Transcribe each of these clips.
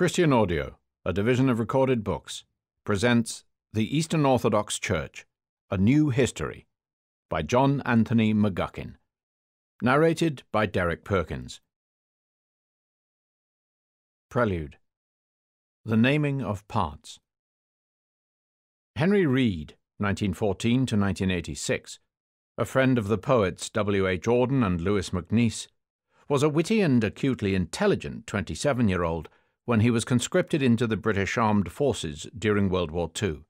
Christian Audio, a division of recorded books, presents The Eastern Orthodox Church A New History by John Anthony McGuckin. Narrated by Derek Perkins. Prelude The Naming of Parts. Henry Reed, 1914 to 1986, a friend of the poets W. H. Auden and Louis MacNeice, was a witty and acutely intelligent 27 year old when he was conscripted into the British Armed Forces during World War II.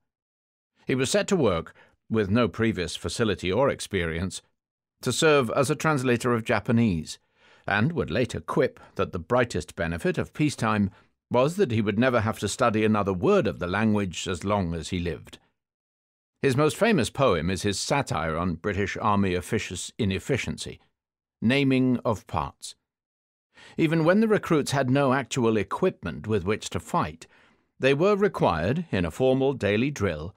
He was set to work, with no previous facility or experience, to serve as a translator of Japanese, and would later quip that the brightest benefit of peacetime was that he would never have to study another word of the language as long as he lived. His most famous poem is his satire on British Army officious inefficiency, Naming of Parts. Even when the recruits had no actual equipment with which to fight, they were required, in a formal daily drill,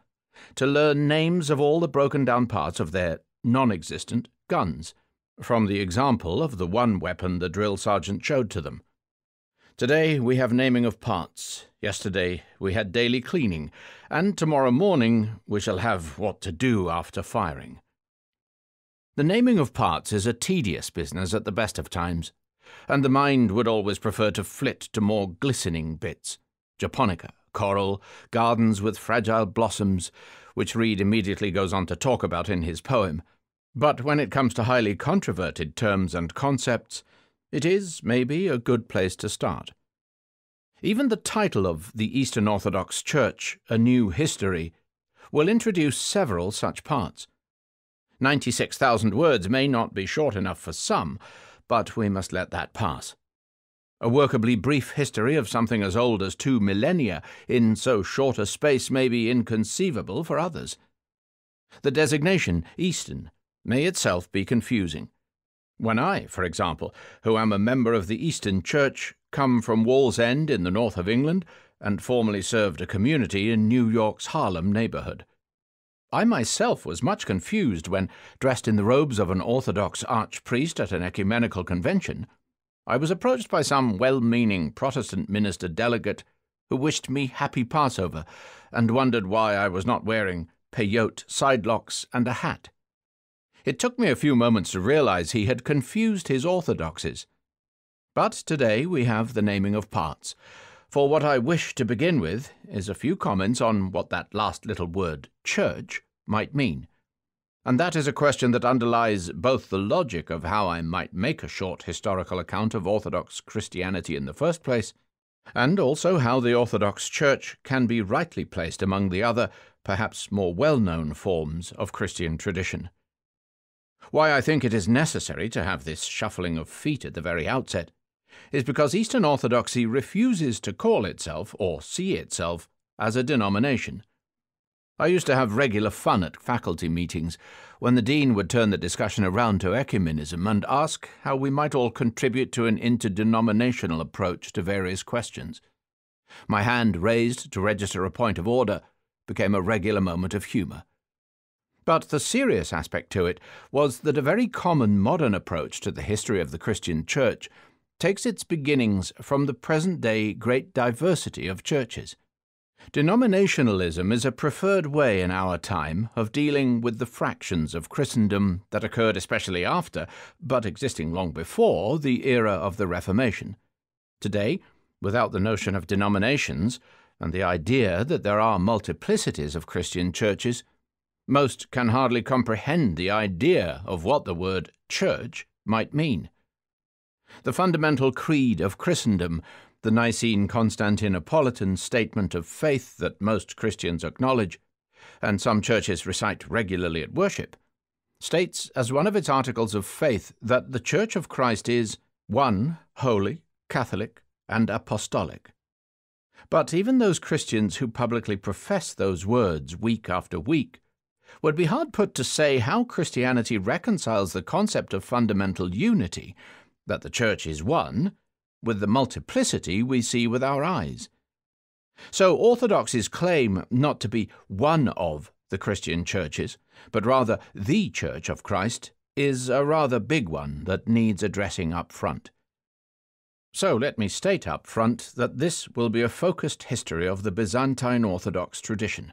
to learn names of all the broken down parts of their non existent guns, from the example of the one weapon the drill sergeant showed to them. Today we have naming of parts, yesterday we had daily cleaning, and tomorrow morning we shall have what to do after firing. The naming of parts is a tedious business at the best of times and the mind would always prefer to flit to more glistening bits japonica, coral, gardens with fragile blossoms, which Reed immediately goes on to talk about in his poem. But when it comes to highly controverted terms and concepts, it is, maybe, a good place to start. Even the title of the Eastern Orthodox Church, A New History, will introduce several such parts. 96,000 words may not be short enough for some, but we must let that pass. A workably brief history of something as old as two millennia in so short a space may be inconceivable for others. The designation, Eastern, may itself be confusing. When I, for example, who am a member of the Eastern Church, come from Wallsend in the north of England, and formerly served a community in New York's Harlem neighborhood. I myself was much confused when, dressed in the robes of an Orthodox archpriest at an ecumenical convention, I was approached by some well meaning Protestant minister delegate who wished me happy Passover and wondered why I was not wearing peyot, sidelocks, and a hat. It took me a few moments to realize he had confused his orthodoxies. But today we have the naming of parts. For what I wish to begin with is a few comments on what that last little word, church, might mean. And that is a question that underlies both the logic of how I might make a short historical account of Orthodox Christianity in the first place, and also how the Orthodox Church can be rightly placed among the other, perhaps more well known forms of Christian tradition. Why I think it is necessary to have this shuffling of feet at the very outset is because Eastern Orthodoxy refuses to call itself, or see itself, as a denomination. I used to have regular fun at faculty meetings when the dean would turn the discussion around to ecumenism and ask how we might all contribute to an interdenominational approach to various questions. My hand raised to register a point of order became a regular moment of humour. But the serious aspect to it was that a very common modern approach to the history of the Christian Church takes its beginnings from the present day great diversity of churches. Denominationalism is a preferred way in our time of dealing with the fractions of Christendom that occurred especially after, but existing long before, the era of the Reformation. Today, without the notion of denominations, and the idea that there are multiplicities of Christian churches, most can hardly comprehend the idea of what the word church might mean. The fundamental creed of Christendom the Nicene Constantinopolitan statement of faith that most Christians acknowledge, and some churches recite regularly at worship, states as one of its articles of faith that the Church of Christ is one, holy, Catholic, and apostolic. But even those Christians who publicly profess those words week after week would be hard put to say how Christianity reconciles the concept of fundamental unity, that the Church is one, with the multiplicity we see with our eyes. So orthodoxies claim not to be one of the Christian churches, but rather the Church of Christ, is a rather big one that needs addressing up front. So let me state up front that this will be a focused history of the Byzantine Orthodox tradition.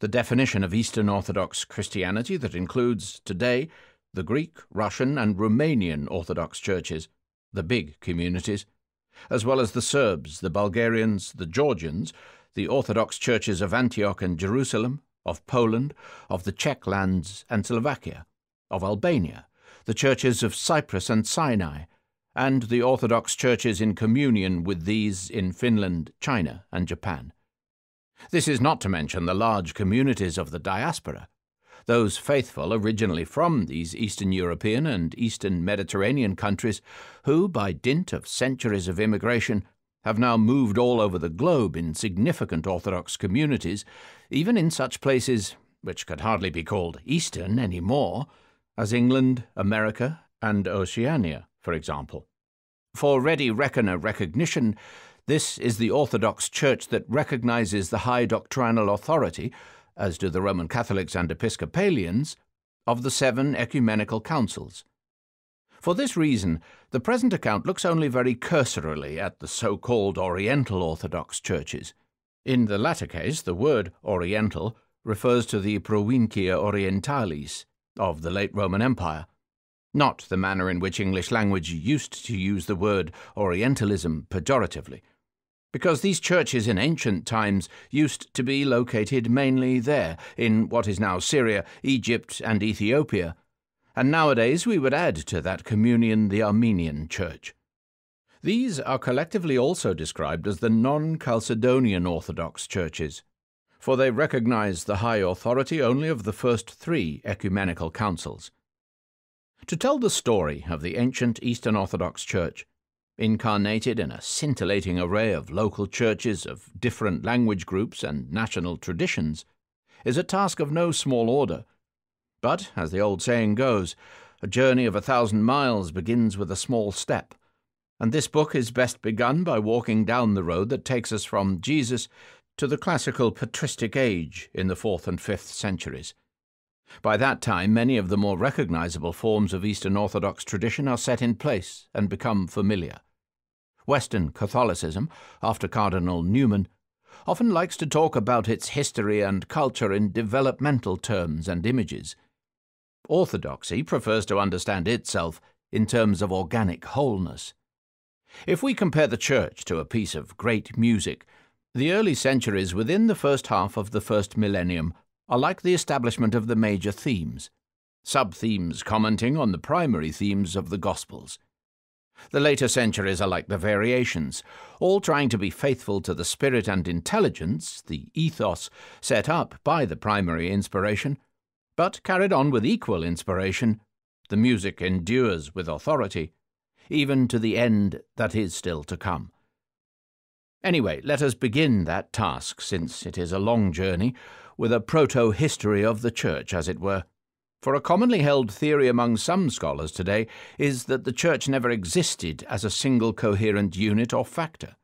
The definition of Eastern Orthodox Christianity that includes, today, the Greek, Russian, and Romanian Orthodox churches, the big communities, as well as the Serbs, the Bulgarians, the Georgians, the Orthodox churches of Antioch and Jerusalem, of Poland, of the Czech lands and Slovakia, of Albania, the churches of Cyprus and Sinai, and the Orthodox churches in communion with these in Finland, China, and Japan. This is not to mention the large communities of the diaspora, those faithful originally from these Eastern European and Eastern Mediterranean countries who, by dint of centuries of immigration, have now moved all over the globe in significant Orthodox communities, even in such places which could hardly be called Eastern any more, as England, America, and Oceania for example. For ready reckoner recognition, this is the Orthodox Church that recognizes the high doctrinal authority, as do the Roman Catholics and Episcopalians, of the seven ecumenical councils. For this reason, the present account looks only very cursorily at the so called Oriental Orthodox churches. In the latter case, the word Oriental refers to the Provincia Orientalis of the late Roman Empire, not the manner in which English language used to use the word Orientalism pejoratively, because these churches in ancient times used to be located mainly there, in what is now Syria, Egypt, and Ethiopia, and nowadays we would add to that communion the Armenian Church. These are collectively also described as the non Chalcedonian Orthodox churches, for they recognize the high authority only of the first three ecumenical councils. To tell the story of the ancient Eastern Orthodox Church, incarnated in a scintillating array of local churches of different language groups and national traditions, is a task of no small order. But, as the old saying goes, a journey of a thousand miles begins with a small step, and this book is best begun by walking down the road that takes us from Jesus to the classical patristic age in the fourth and fifth centuries. By that time, many of the more recognizable forms of Eastern Orthodox tradition are set in place and become familiar. Western Catholicism, after Cardinal Newman, often likes to talk about its history and culture in developmental terms and images. Orthodoxy prefers to understand itself in terms of organic wholeness. If we compare the Church to a piece of great music, the early centuries within the first half of the first millennium are like the establishment of the major themes, sub-themes commenting on the primary themes of the Gospels. The later centuries are like the variations, all trying to be faithful to the spirit and intelligence, the ethos, set up by the primary inspiration, but carried on with equal inspiration. The music endures with authority, even to the end that is still to come. Anyway, let us begin that task, since it is a long journey, with a proto history of the Church, as it were. For a commonly held theory among some scholars today is that the Church never existed as a single coherent unit or factor.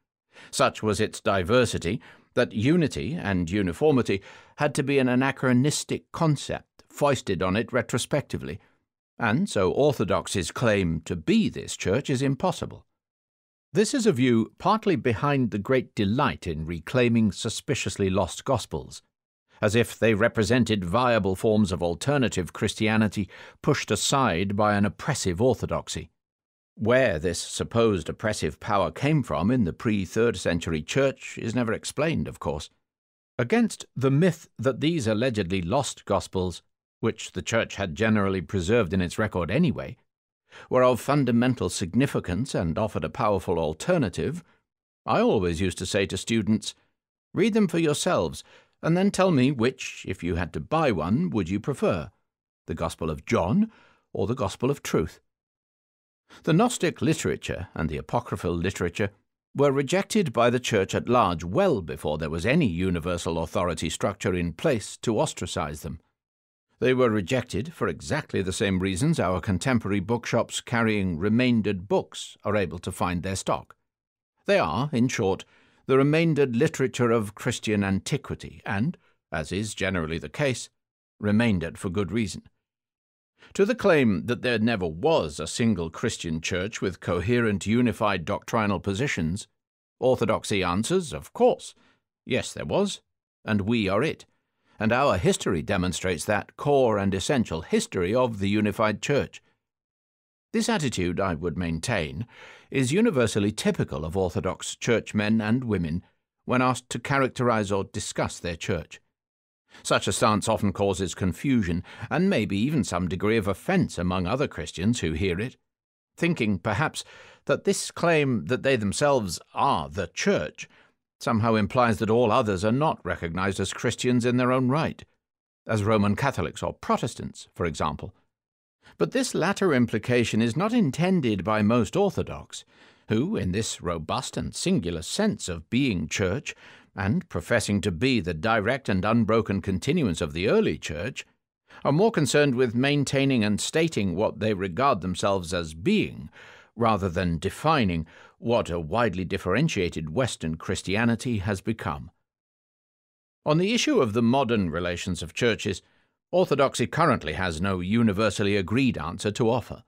Such was its diversity that unity and uniformity had to be an anachronistic concept foisted on it retrospectively, and so orthodoxy's claim to be this Church is impossible. This is a view partly behind the great delight in reclaiming suspiciously lost Gospels as if they represented viable forms of alternative Christianity pushed aside by an oppressive orthodoxy. Where this supposed oppressive power came from in the pre third century church is never explained, of course. Against the myth that these allegedly lost Gospels, which the church had generally preserved in its record anyway, were of fundamental significance and offered a powerful alternative, I always used to say to students, read them for yourselves and then tell me which, if you had to buy one, would you prefer, the Gospel of John or the Gospel of Truth? The Gnostic literature and the apocryphal literature were rejected by the Church at large well before there was any universal authority structure in place to ostracize them. They were rejected for exactly the same reasons our contemporary bookshops carrying remaindered books are able to find their stock. They are, in short, the remaindered literature of Christian antiquity, and, as is generally the case, remaindered for good reason. To the claim that there never was a single Christian church with coherent, unified doctrinal positions, Orthodoxy answers, of course. Yes, there was, and we are it. And our history demonstrates that core and essential history of the unified church. This attitude, I would maintain, is universally typical of Orthodox churchmen and women when asked to characterize or discuss their church. Such a stance often causes confusion and maybe even some degree of offence among other Christians who hear it, thinking, perhaps, that this claim that they themselves are the Church somehow implies that all others are not recognized as Christians in their own right, as Roman Catholics or Protestants, for example. But this latter implication is not intended by most Orthodox, who, in this robust and singular sense of being Church, and professing to be the direct and unbroken continuance of the early Church, are more concerned with maintaining and stating what they regard themselves as being, rather than defining what a widely differentiated Western Christianity has become. On the issue of the modern relations of churches, Orthodoxy currently has no universally agreed answer to offer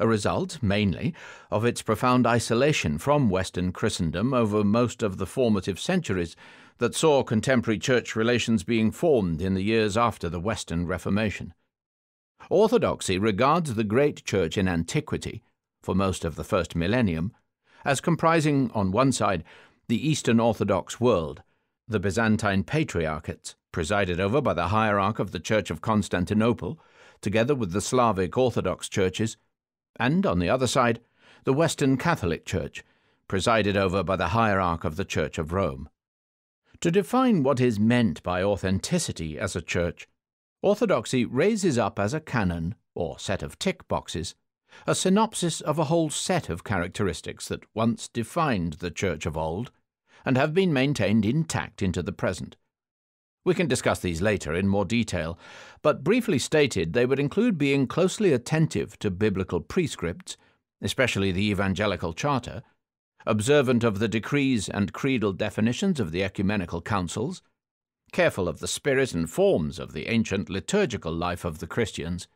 a result, mainly, of its profound isolation from Western Christendom over most of the formative centuries that saw contemporary church relations being formed in the years after the Western Reformation. Orthodoxy regards the great church in antiquity, for most of the first millennium, as comprising, on one side, the Eastern Orthodox world, the Byzantine Patriarchates, presided over by the hierarch of the Church of Constantinople, together with the Slavic Orthodox churches, and on the other side, the Western Catholic Church, presided over by the hierarch of the Church of Rome. To define what is meant by authenticity as a church, Orthodoxy raises up as a canon, or set of tick boxes, a synopsis of a whole set of characteristics that once defined the Church of old, and have been maintained intact into the present. We can discuss these later in more detail, but briefly stated, they would include being closely attentive to biblical prescripts, especially the Evangelical Charter, observant of the decrees and creedal definitions of the ecumenical councils, careful of the spirit and forms of the ancient liturgical life of the Christians,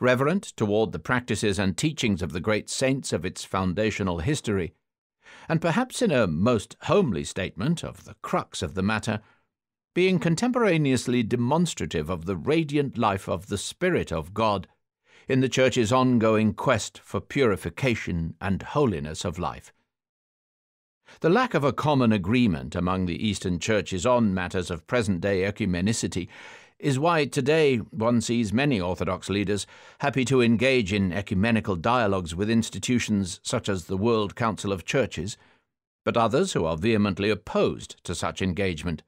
reverent toward the practices and teachings of the great saints of its foundational history, and perhaps in a most homely statement of the crux of the matter, being contemporaneously demonstrative of the radiant life of the Spirit of God in the Church's ongoing quest for purification and holiness of life. The lack of a common agreement among the Eastern churches on matters of present day ecumenicity is why today one sees many Orthodox leaders happy to engage in ecumenical dialogues with institutions such as the World Council of Churches, but others who are vehemently opposed to such engagement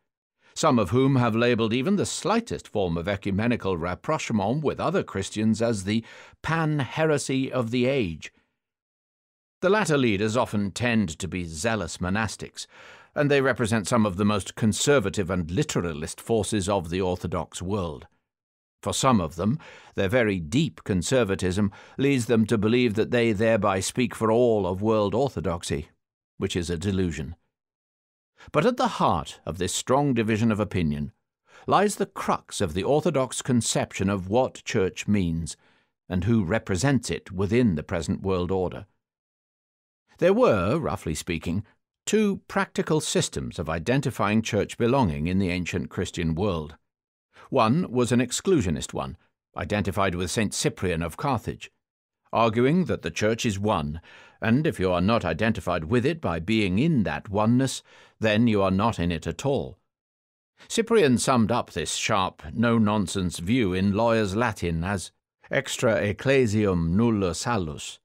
some of whom have labelled even the slightest form of ecumenical rapprochement with other Christians as the pan heresy of the age. The latter leaders often tend to be zealous monastics, and they represent some of the most conservative and literalist forces of the Orthodox world. For some of them, their very deep conservatism leads them to believe that they thereby speak for all of world orthodoxy, which is a delusion. But at the heart of this strong division of opinion lies the crux of the orthodox conception of what church means and who represents it within the present world order. There were, roughly speaking, two practical systems of identifying church belonging in the ancient Christian world. One was an exclusionist one, identified with St. Cyprian of Carthage, arguing that the church is one, and if you are not identified with it by being in that oneness, then you are not in it at all. Cyprian summed up this sharp, no nonsense view in lawyer's Latin as extra ecclesiam nulla salus.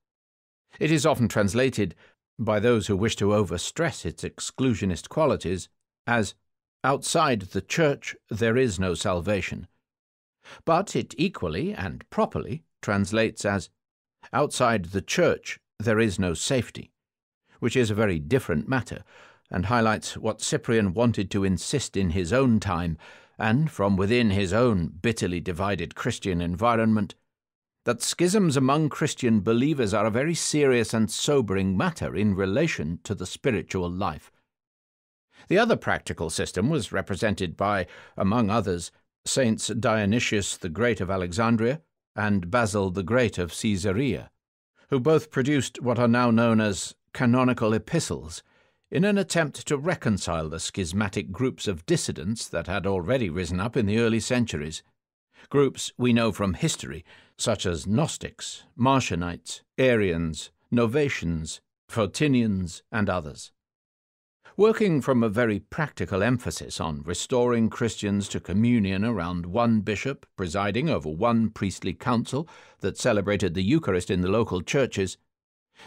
It is often translated, by those who wish to overstress its exclusionist qualities, as outside the church there is no salvation. But it equally and properly translates as Outside the Church, there is no safety, which is a very different matter, and highlights what Cyprian wanted to insist in his own time, and from within his own bitterly divided Christian environment, that schisms among Christian believers are a very serious and sobering matter in relation to the spiritual life. The other practical system was represented by, among others, Saints Dionysius the Great of Alexandria, and Basil the Great of Caesarea, who both produced what are now known as canonical epistles in an attempt to reconcile the schismatic groups of dissidents that had already risen up in the early centuries. Groups we know from history, such as Gnostics, Marcionites, Arians, Novatians, Photinians, and others. Working from a very practical emphasis on restoring Christians to communion around one bishop presiding over one priestly council that celebrated the Eucharist in the local churches,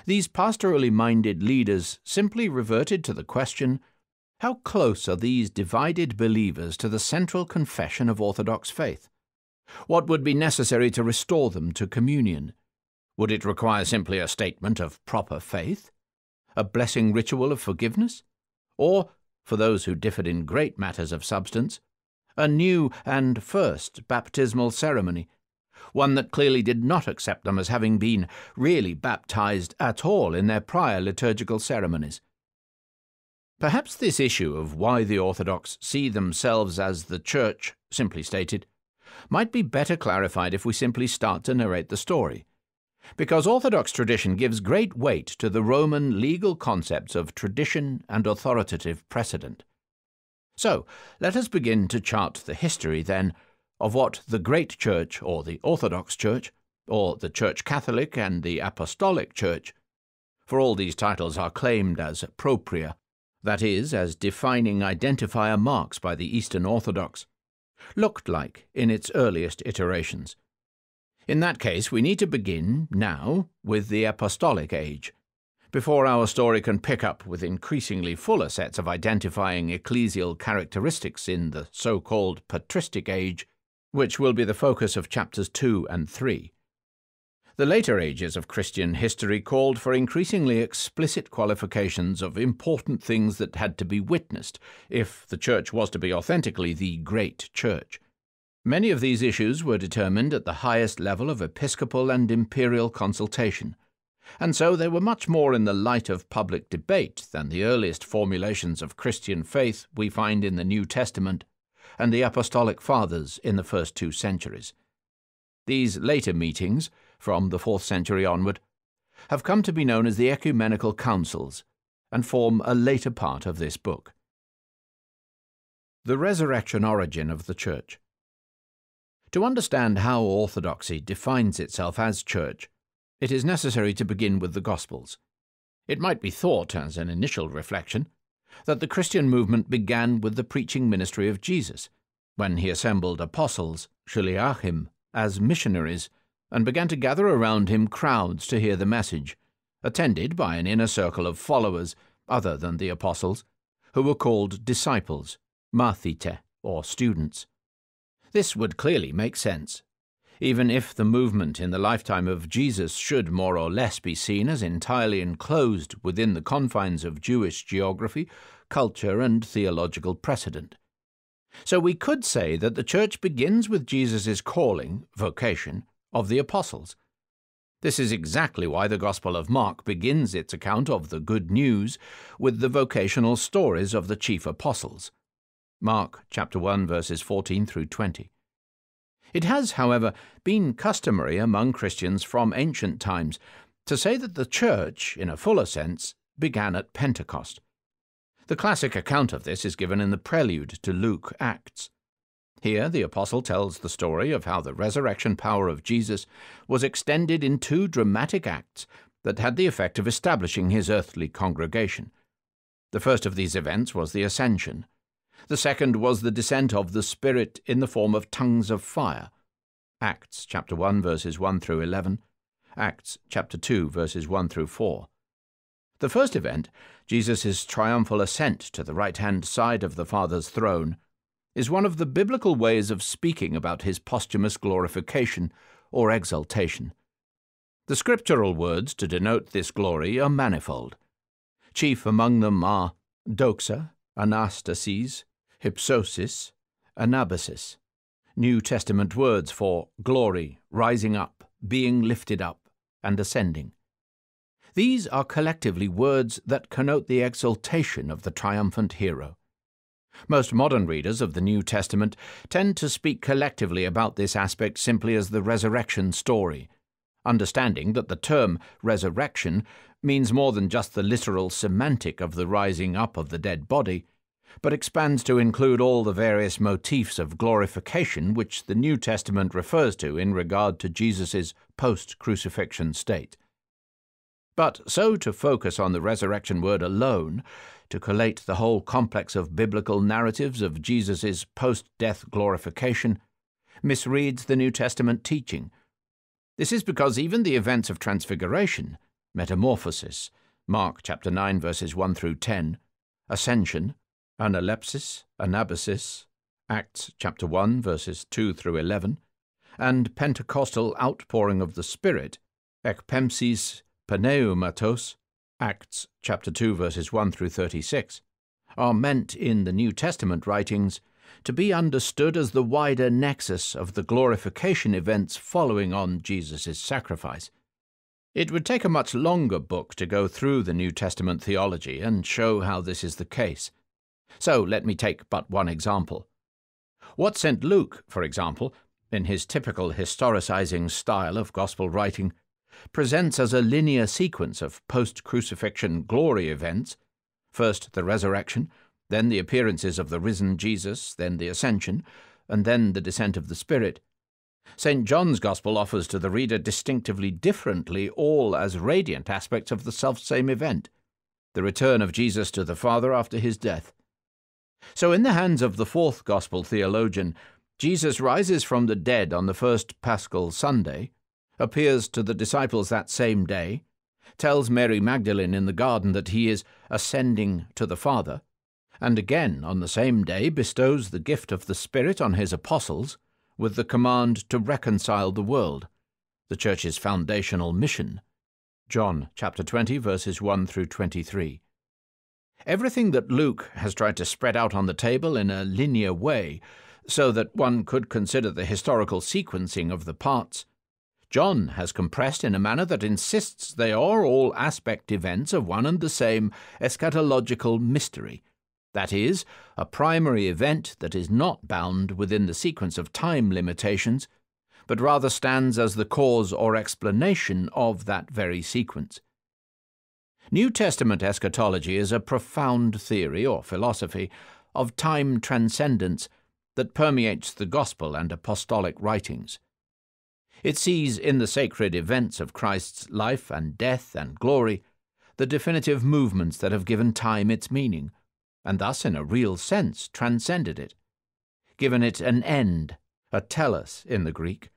these pastorally minded leaders simply reverted to the question how close are these divided believers to the central confession of Orthodox faith? What would be necessary to restore them to communion? Would it require simply a statement of proper faith? A blessing ritual of forgiveness? Or, for those who differed in great matters of substance, a new and first baptismal ceremony, one that clearly did not accept them as having been really baptized at all in their prior liturgical ceremonies. Perhaps this issue of why the Orthodox see themselves as the Church, simply stated, might be better clarified if we simply start to narrate the story. Because Orthodox tradition gives great weight to the Roman legal concepts of tradition and authoritative precedent. So, let us begin to chart the history, then, of what the Great Church, or the Orthodox Church, or the Church Catholic and the Apostolic Church, for all these titles are claimed as propria, that is, as defining identifier marks by the Eastern Orthodox, looked like in its earliest iterations. In that case, we need to begin, now, with the Apostolic Age, before our story can pick up with increasingly fuller sets of identifying ecclesial characteristics in the so called Patristic Age, which will be the focus of chapters 2 and 3. The later ages of Christian history called for increasingly explicit qualifications of important things that had to be witnessed if the Church was to be authentically the Great Church. Many of these issues were determined at the highest level of episcopal and imperial consultation, and so they were much more in the light of public debate than the earliest formulations of Christian faith we find in the New Testament and the Apostolic Fathers in the first two centuries. These later meetings, from the fourth century onward, have come to be known as the Ecumenical Councils and form a later part of this book. The Resurrection Origin of the Church. To understand how orthodoxy defines itself as church, it is necessary to begin with the Gospels. It might be thought, as an initial reflection, that the Christian movement began with the preaching ministry of Jesus, when he assembled apostles, shliachim, as missionaries, and began to gather around him crowds to hear the message, attended by an inner circle of followers other than the apostles, who were called disciples, mathetai, or students. This would clearly make sense. Even if the movement in the lifetime of Jesus should more or less be seen as entirely enclosed within the confines of Jewish geography, culture, and theological precedent. So we could say that the Church begins with Jesus' calling, vocation, of the apostles. This is exactly why the Gospel of Mark begins its account of the good news with the vocational stories of the chief apostles. Mark chapter 1 verses 14 through 20. It has, however, been customary among Christians from ancient times to say that the church, in a fuller sense, began at Pentecost. The classic account of this is given in the prelude to Luke Acts. Here, the apostle tells the story of how the resurrection power of Jesus was extended in two dramatic acts that had the effect of establishing his earthly congregation. The first of these events was the ascension, the second was the descent of the Spirit in the form of tongues of fire. Acts chapter 1 verses 1 through 11, Acts chapter 2 verses 1 through 4. The first event, Jesus' triumphal ascent to the right hand side of the Father's throne, is one of the biblical ways of speaking about his posthumous glorification or exaltation. The scriptural words to denote this glory are manifold. Chief among them are doxa, anastasis, hypsosis, anabasis, New Testament words for glory, rising up, being lifted up, and ascending. These are collectively words that connote the exaltation of the triumphant hero. Most modern readers of the New Testament tend to speak collectively about this aspect simply as the resurrection story, understanding that the term resurrection means more than just the literal semantic of the rising up of the dead body, but expands to include all the various motifs of glorification which the New Testament refers to in regard to Jesus' post crucifixion state. But so to focus on the resurrection word alone, to collate the whole complex of biblical narratives of Jesus' post death glorification, misreads the New Testament teaching. This is because even the events of transfiguration, metamorphosis, Mark chapter 9 verses 1 through 10, ascension, analepsis, anabasis, Acts chapter 1 verses 2 through 11, and Pentecostal outpouring of the Spirit, ekpempsis pneumatos, Acts chapter 2 verses 1 through 36, are meant in the New Testament writings to be understood as the wider nexus of the glorification events following on Jesus' sacrifice. It would take a much longer book to go through the New Testament theology and show how this is the case. So let me take but one example. What St. Luke, for example, in his typical historicizing style of Gospel writing, presents as a linear sequence of post crucifixion glory events first the resurrection, then the appearances of the risen Jesus, then the ascension, and then the descent of the Spirit. St. John's Gospel offers to the reader distinctively differently all as radiant aspects of the selfsame event the return of Jesus to the Father after his death. So, in the hands of the fourth Gospel theologian, Jesus rises from the dead on the first Paschal Sunday, appears to the disciples that same day, tells Mary Magdalene in the garden that he is ascending to the Father, and again on the same day bestows the gift of the Spirit on his apostles with the command to reconcile the world, the Church's foundational mission. John chapter 20 verses 1 through 23. Everything that Luke has tried to spread out on the table in a linear way, so that one could consider the historical sequencing of the parts, John has compressed in a manner that insists they are all aspect events of one and the same eschatological mystery. That is, a primary event that is not bound within the sequence of time limitations, but rather stands as the cause or explanation of that very sequence. New Testament eschatology is a profound theory or philosophy of time transcendence that permeates the Gospel and apostolic writings. It sees in the sacred events of Christ's life and death and glory the definitive movements that have given time its meaning, and thus, in a real sense, transcended it, given it an end, a telos in the Greek,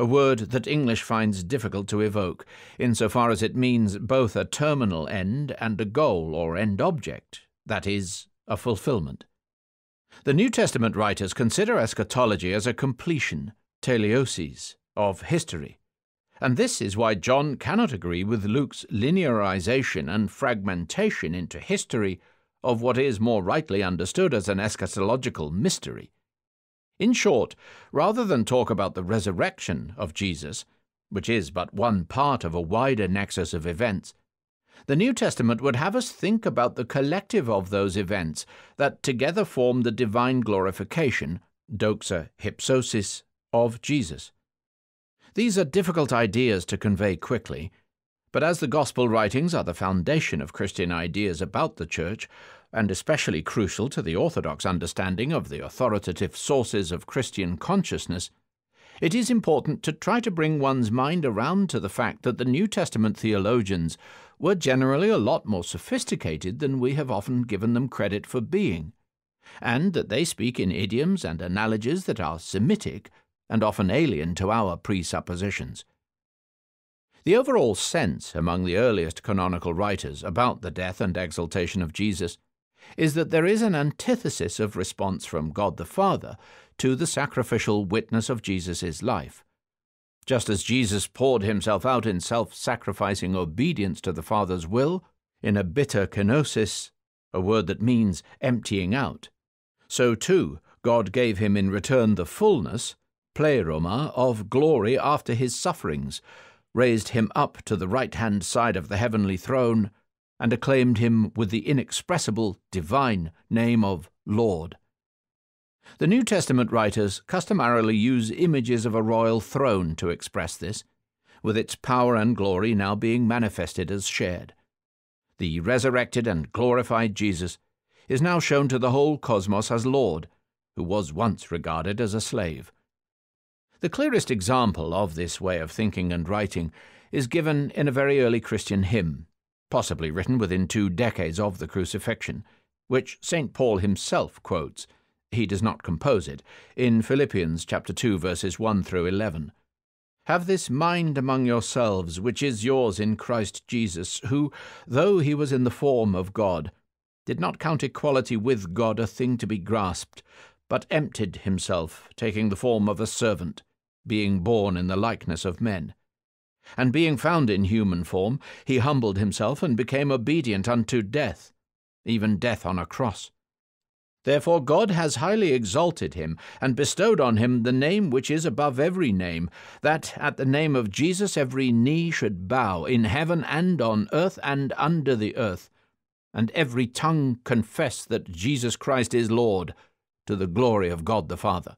a word that English finds difficult to evoke, insofar as it means both a terminal end and a goal or end object, that is, a fulfillment. The New Testament writers consider eschatology as a completion, teleiosis, of history. And this is why John cannot agree with Luke's linearization and fragmentation into history of what is more rightly understood as an eschatological mystery. In short, rather than talk about the resurrection of Jesus, which is but one part of a wider nexus of events, the New Testament would have us think about the collective of those events that together form the divine glorification, doxa hypsosis, of Jesus. These are difficult ideas to convey quickly, but as the Gospel writings are the foundation of Christian ideas about the Church, and especially crucial to the Orthodox understanding of the authoritative sources of Christian consciousness, it is important to try to bring one's mind around to the fact that the New Testament theologians were generally a lot more sophisticated than we have often given them credit for being, and that they speak in idioms and analogies that are Semitic and often alien to our presuppositions. The overall sense among the earliest canonical writers about the death and exaltation of Jesus is that there is an antithesis of response from God the Father to the sacrificial witness of Jesus' life. Just as Jesus poured himself out in self sacrificing obedience to the Father's will, in a bitter kenosis, a word that means emptying out, so too God gave him in return the fullness, pleroma of glory after his sufferings, raised him up to the right hand side of the heavenly throne, and acclaimed him with the inexpressible divine name of Lord. The New Testament writers customarily use images of a royal throne to express this, with its power and glory now being manifested as shared. The resurrected and glorified Jesus is now shown to the whole cosmos as Lord, who was once regarded as a slave. The clearest example of this way of thinking and writing is given in a very early Christian hymn, possibly written within two decades of the crucifixion, which St. Paul himself quotes. He does not compose it, in Philippians chapter 2 verses 1 through 11. Have this mind among yourselves, which is yours in Christ Jesus, who, though he was in the form of God, did not count equality with God a thing to be grasped, but emptied himself, taking the form of a servant being born in the likeness of men. And being found in human form, he humbled himself and became obedient unto death, even death on a cross. Therefore God has highly exalted him, and bestowed on him the name which is above every name, that at the name of Jesus every knee should bow, in heaven and on earth and under the earth, and every tongue confess that Jesus Christ is Lord, to the glory of God the Father.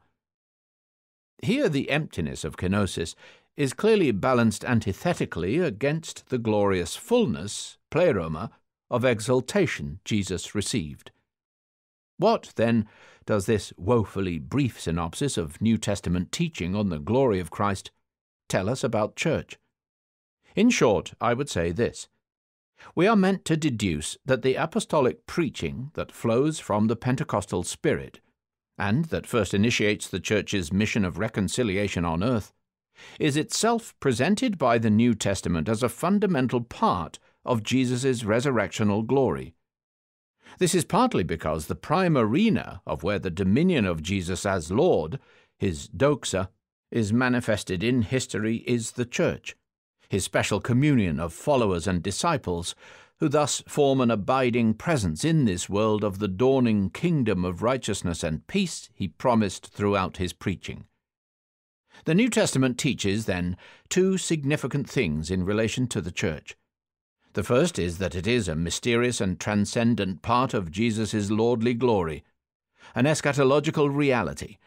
Here the emptiness of kenosis is clearly balanced antithetically against the glorious fullness, pleroma, of exaltation Jesus received. What, then, does this woefully brief synopsis of New Testament teaching on the glory of Christ tell us about church? In short, I would say this. We are meant to deduce that the apostolic preaching that flows from the Pentecostal Spirit and that first initiates the Church's mission of reconciliation on earth, is itself presented by the New Testament as a fundamental part of Jesus' resurrectional glory. This is partly because the prime arena of where the dominion of Jesus as Lord, his doxa, is manifested in history is the Church, his special communion of followers and disciples who thus form an abiding presence in this world of the dawning kingdom of righteousness and peace he promised throughout his preaching. The New Testament teaches, then, two significant things in relation to the Church. The first is that it is a mysterious and transcendent part of Jesus' lordly glory, an eschatological reality,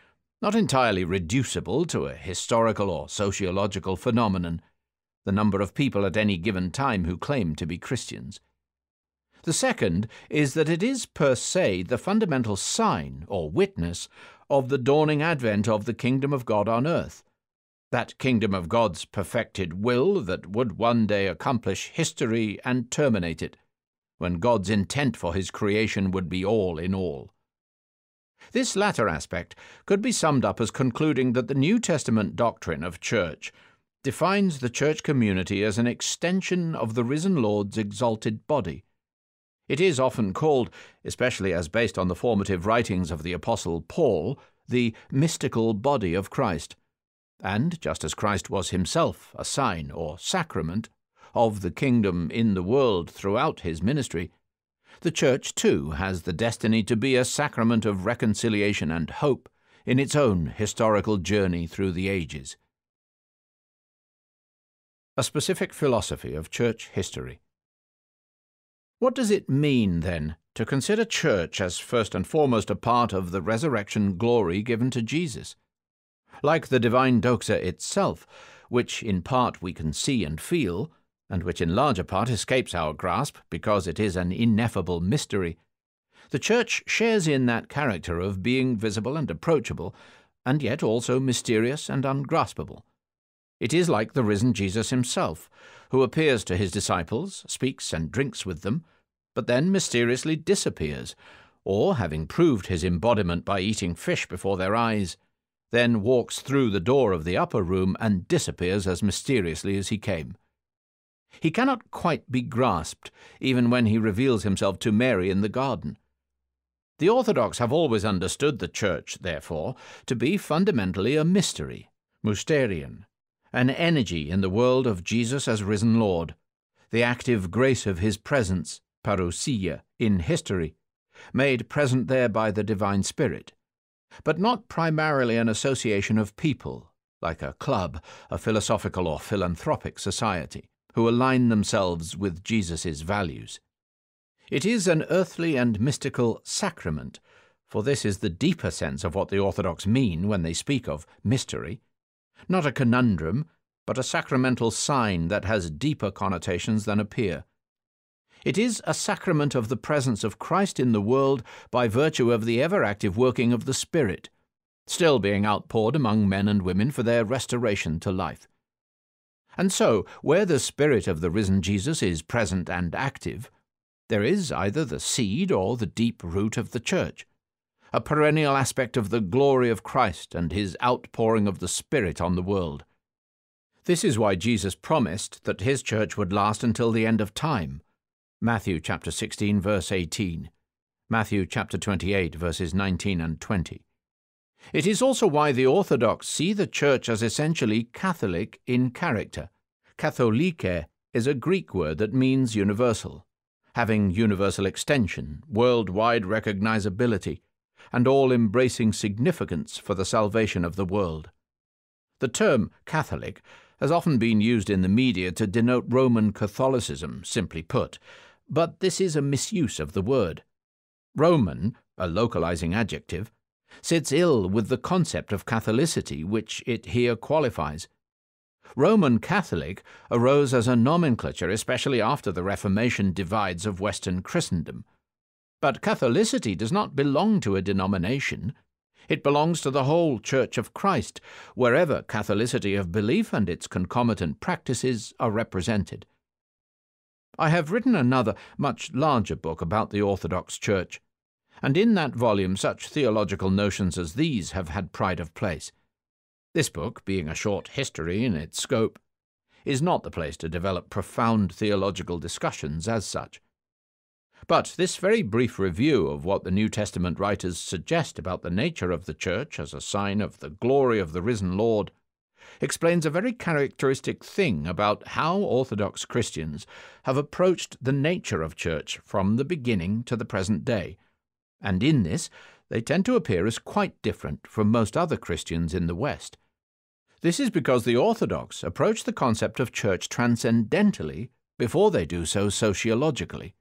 not entirely reducible to a historical or sociological phenomenon, the number of people at any given time who claim to be Christians. The second is that it is per se the fundamental sign or witness of the dawning advent of the kingdom of God on earth. That kingdom of God's perfected will that would one day accomplish history and terminate it, when God's intent for his creation would be all in all. This latter aspect could be summed up as concluding that the New Testament doctrine of church defines the church community as an extension of the risen Lord's exalted body. It is often called, especially as based on the formative writings of the Apostle Paul, the mystical body of Christ. And just as Christ was himself a sign or sacrament of the kingdom in the world throughout his ministry, the Church too has the destiny to be a sacrament of reconciliation and hope in its own historical journey through the ages a specific philosophy of church history. What does it mean, then, to consider church as first and foremost a part of the resurrection glory given to Jesus? Like the divine doxa itself, which in part we can see and feel, and which in larger part escapes our grasp because it is an ineffable mystery, the Church shares in that character of being visible and approachable, and yet also mysterious and ungraspable. It is like the risen Jesus himself, who appears to his disciples, speaks and drinks with them, but then mysteriously disappears, or, having proved his embodiment by eating fish before their eyes, then walks through the door of the upper room and disappears as mysteriously as he came. He cannot quite be grasped, even when he reveals himself to Mary in the garden. The Orthodox have always understood the Church, therefore, to be fundamentally a mystery, mysterion, an energy in the world of Jesus as risen Lord, the active grace of his presence, parousia, in history, made present there by the divine Spirit, but not primarily an association of people, like a club, a philosophical or philanthropic society, who align themselves with Jesus' values. It is an earthly and mystical sacrament, for this is the deeper sense of what the Orthodox mean when they speak of mystery. Not a conundrum, but a sacramental sign that has deeper connotations than appear. It is a sacrament of the presence of Christ in the world by virtue of the ever active working of the Spirit, still being outpoured among men and women for their restoration to life. And so, where the Spirit of the risen Jesus is present and active, there is either the seed or the deep root of the Church, a perennial aspect of the glory of Christ and his outpouring of the Spirit on the world. This is why Jesus promised that his church would last until the end of time. Matthew chapter 16 verse 18, Matthew chapter 28 verses 19 and 20. It is also why the Orthodox see the Church as essentially Catholic in character. Katholike is a Greek word that means universal, having universal extension, worldwide recognizability, and all embracing significance for the salvation of the world. The term Catholic has often been used in the media to denote Roman Catholicism, simply put, but this is a misuse of the word. Roman, a localizing adjective, sits ill with the concept of Catholicity which it here qualifies. Roman Catholic arose as a nomenclature, especially after the Reformation divides of Western Christendom. But Catholicity does not belong to a denomination. It belongs to the whole Church of Christ, wherever Catholicity of belief and its concomitant practices are represented. I have written another, much larger book about the Orthodox Church, and in that volume such theological notions as these have had pride of place. This book, being a short history in its scope, is not the place to develop profound theological discussions as such. But this very brief review of what the New Testament writers suggest about the nature of the Church as a sign of the glory of the risen Lord explains a very characteristic thing about how Orthodox Christians have approached the nature of church from the beginning to the present day, and in this they tend to appear as quite different from most other Christians in the West. This is because the Orthodox approach the concept of church transcendentally before they do so sociologically.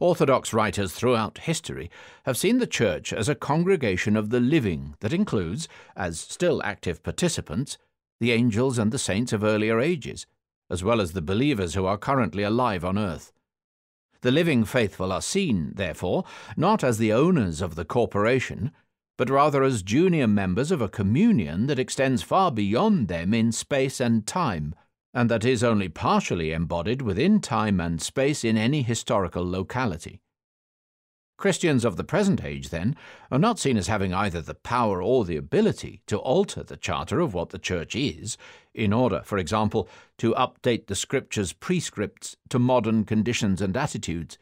Orthodox writers throughout history have seen the Church as a congregation of the living that includes, as still active participants, the angels and the saints of earlier ages, as well as the believers who are currently alive on earth. The living faithful are seen, therefore, not as the owners of the corporation, but rather as junior members of a communion that extends far beyond them in space and time, and that is only partially embodied within time and space in any historical locality. Christians of the present age, then, are not seen as having either the power or the ability to alter the charter of what the Church is, in order, for example, to update the Scripture's prescripts to modern conditions and attitudes.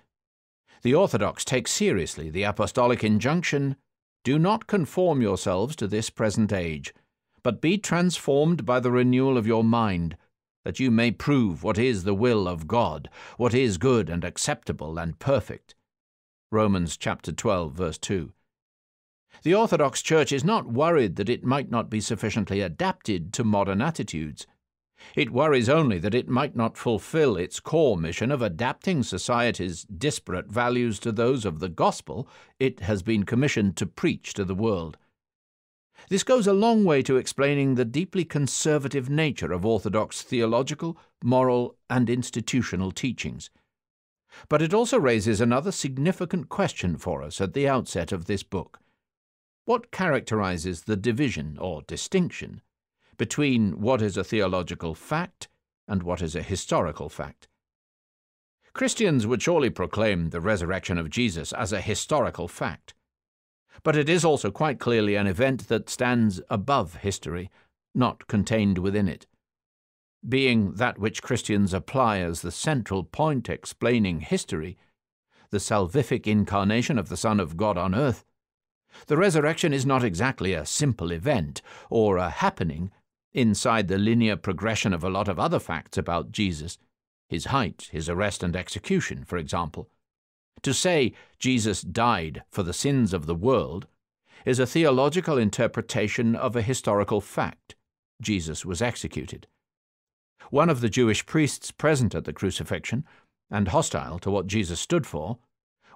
The Orthodox take seriously the apostolic injunction do not conform yourselves to this present age, but be transformed by the renewal of your mind, that you may prove what is the will of God, what is good and acceptable and perfect. Romans chapter 12 verse 2. The Orthodox Church is not worried that it might not be sufficiently adapted to modern attitudes. It worries only that it might not fulfill its core mission of adapting society's disparate values to those of the gospel it has been commissioned to preach to the world. This goes a long way to explaining the deeply conservative nature of Orthodox theological, moral, and institutional teachings. But it also raises another significant question for us at the outset of this book. What characterizes the division or distinction between what is a theological fact and what is a historical fact? Christians would surely proclaim the resurrection of Jesus as a historical fact. But it is also quite clearly an event that stands above history, not contained within it being that which Christians apply as the central point explaining history, the salvific incarnation of the Son of God on earth, the resurrection is not exactly a simple event or a happening inside the linear progression of a lot of other facts about Jesus, his height, his arrest and execution, for example. To say Jesus died for the sins of the world is a theological interpretation of a historical fact. Jesus was executed. One of the Jewish priests present at the crucifixion, and hostile to what Jesus stood for,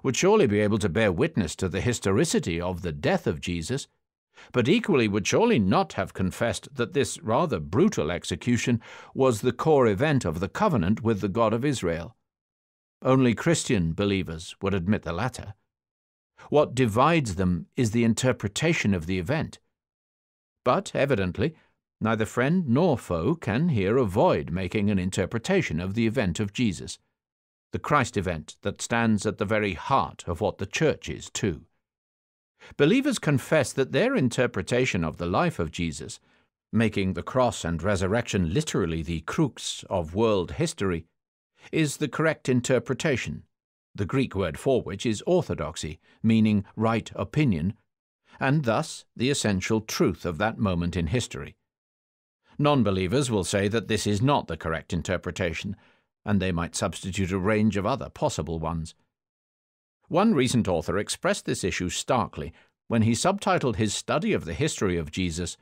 would surely be able to bear witness to the historicity of the death of Jesus, but equally would surely not have confessed that this rather brutal execution was the core event of the covenant with the God of Israel. Only Christian believers would admit the latter. What divides them is the interpretation of the event. But, evidently, neither friend nor foe can here avoid making an interpretation of the event of Jesus, the Christ event that stands at the very heart of what the Church is, too. Believers confess that their interpretation of the life of Jesus, making the cross and resurrection literally the crux of world history, is the correct interpretation, the Greek word for which is orthodoxy, meaning right opinion, and thus the essential truth of that moment in history. Non believers will say that this is not the correct interpretation, and they might substitute a range of other possible ones. One recent author expressed this issue starkly when he subtitled his study of the history of Jesus,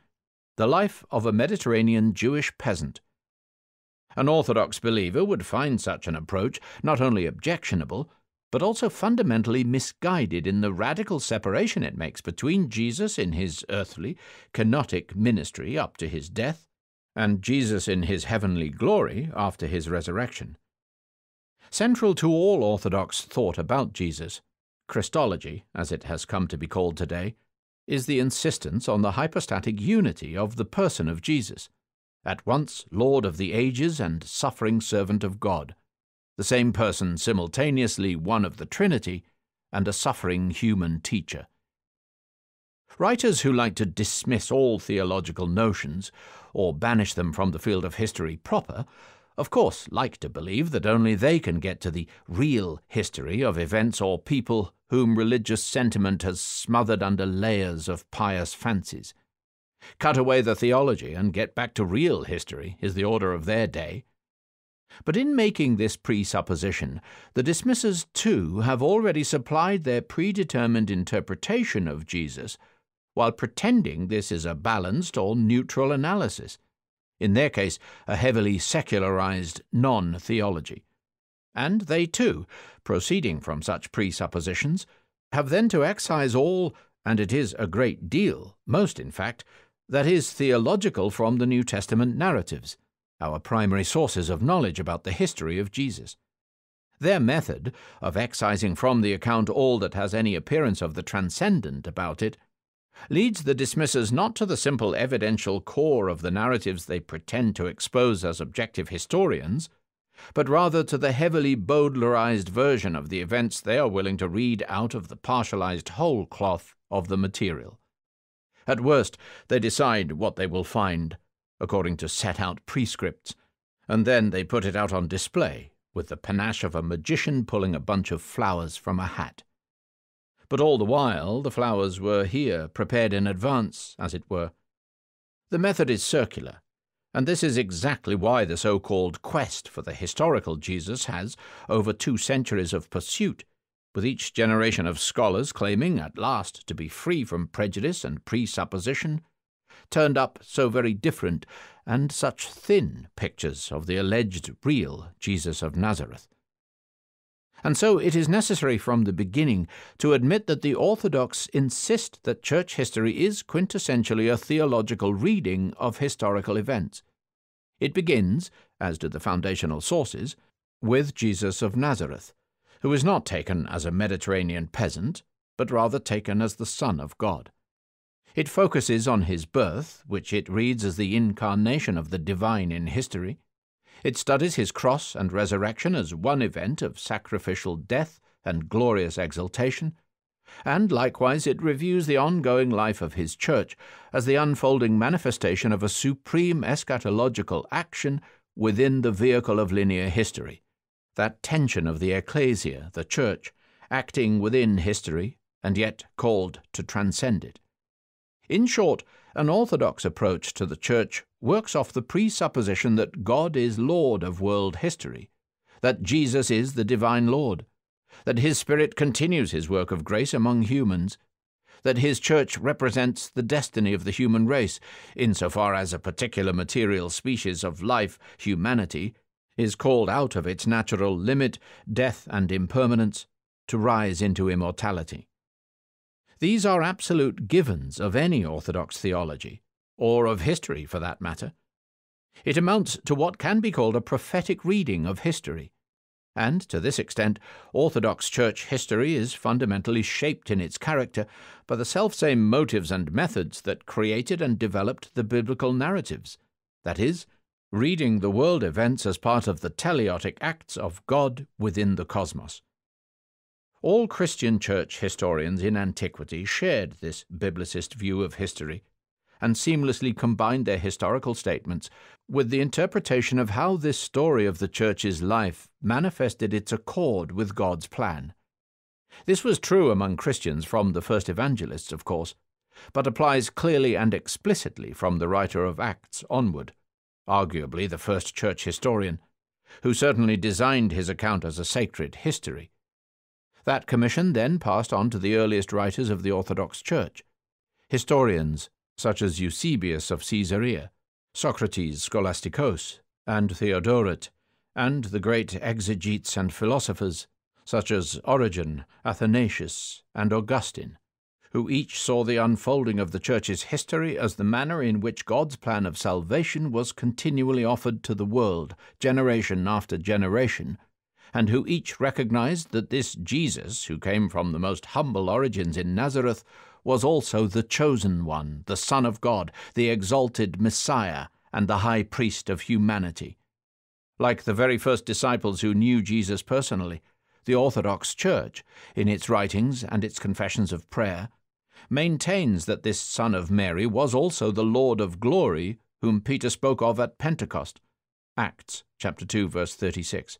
The Life of a Mediterranean Jewish Peasant. An Orthodox believer would find such an approach not only objectionable, but also fundamentally misguided in the radical separation it makes between Jesus in his earthly, kenotic ministry up to his death, and Jesus in his heavenly glory after his resurrection. Central to all Orthodox thought about Jesus, Christology, as it has come to be called today, is the insistence on the hypostatic unity of the person of Jesus, at once Lord of the ages and suffering servant of God the same person simultaneously one of the Trinity and a suffering human teacher. Writers who like to dismiss all theological notions, or banish them from the field of history proper, of course like to believe that only they can get to the real history of events or people whom religious sentiment has smothered under layers of pious fancies. Cut away the theology and get back to real history is the order of their day. But in making this presupposition, the dismissers too have already supplied their predetermined interpretation of Jesus, while pretending this is a balanced or neutral analysis, in their case, a heavily secularized non theology. And they too, proceeding from such presuppositions, have then to excise all, and it is a great deal, most in fact, that is theological from the New Testament narratives our primary sources of knowledge about the history of Jesus. Their method of excising from the account all that has any appearance of the transcendent about it leads the dismissers not to the simple evidential core of the narratives they pretend to expose as objective historians, but rather to the heavily Bowdlerized version of the events they are willing to read out of the partialized whole cloth of the material. At worst, they decide what they will find according to set out prescripts, and then they put it out on display with the panache of a magician pulling a bunch of flowers from a hat. But all the while the flowers were here, prepared in advance, as it were. The method is circular, and this is exactly why the so called quest for the historical Jesus has, over two centuries of pursuit, with each generation of scholars claiming at last to be free from prejudice and presupposition, turned up so very different and such thin pictures of the alleged real Jesus of Nazareth. And so it is necessary from the beginning to admit that the Orthodox insist that church history is quintessentially a theological reading of historical events. It begins, as do the foundational sources, with Jesus of Nazareth, who is not taken as a Mediterranean peasant, but rather taken as the Son of God. It focuses on his birth, which it reads as the incarnation of the divine in history. It studies his cross and resurrection as one event of sacrificial death and glorious exaltation, and likewise it reviews the ongoing life of his church as the unfolding manifestation of a supreme eschatological action within the vehicle of linear history, that tension of the ecclesia, the church, acting within history and yet called to transcend it. In short, an orthodox approach to the Church works off the presupposition that God is Lord of world history, that Jesus is the divine Lord, that His Spirit continues His work of grace among humans, that His Church represents the destiny of the human race, insofar as a particular material species of life, humanity, is called out of its natural limit, death, and impermanence, to rise into immortality. These are absolute givens of any Orthodox theology, or of history for that matter. It amounts to what can be called a prophetic reading of history, and to this extent, Orthodox Church history is fundamentally shaped in its character by the selfsame motives and methods that created and developed the biblical narratives. That is, reading the world events as part of the teleotic acts of God within the cosmos. All Christian church historians in antiquity shared this biblicist view of history and seamlessly combined their historical statements with the interpretation of how this story of the Church's life manifested its accord with God's plan. This was true among Christians from the first evangelists, of course, but applies clearly and explicitly from the writer of Acts onward, arguably the first church historian, who certainly designed his account as a sacred history. That commission then passed on to the earliest writers of the Orthodox Church, historians such as Eusebius of Caesarea, Socrates Scholasticos, and Theodoret, and the great exegetes and philosophers, such as Origen, Athanasius, and Augustine, who each saw the unfolding of the Church's history as the manner in which God's plan of salvation was continually offered to the world, generation after generation, and who each recognized that this Jesus, who came from the most humble origins in Nazareth, was also the chosen one, the Son of God, the exalted Messiah, and the High Priest of humanity. Like the very first disciples who knew Jesus personally, the Orthodox Church, in its writings and its confessions of prayer, maintains that this Son of Mary was also the Lord of glory whom Peter spoke of at Pentecost. Acts chapter 2 verse 36.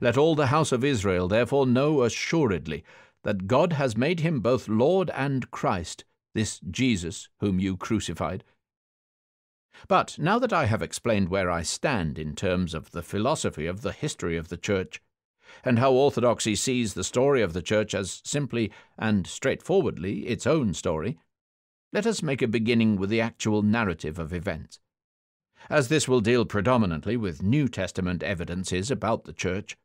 Let all the house of Israel therefore know assuredly that God has made him both Lord and Christ, this Jesus whom you crucified. But now that I have explained where I stand in terms of the philosophy of the history of the Church, and how Orthodoxy sees the story of the Church as simply and straightforwardly its own story, let us make a beginning with the actual narrative of events. As this will deal predominantly with New Testament evidences about the Church,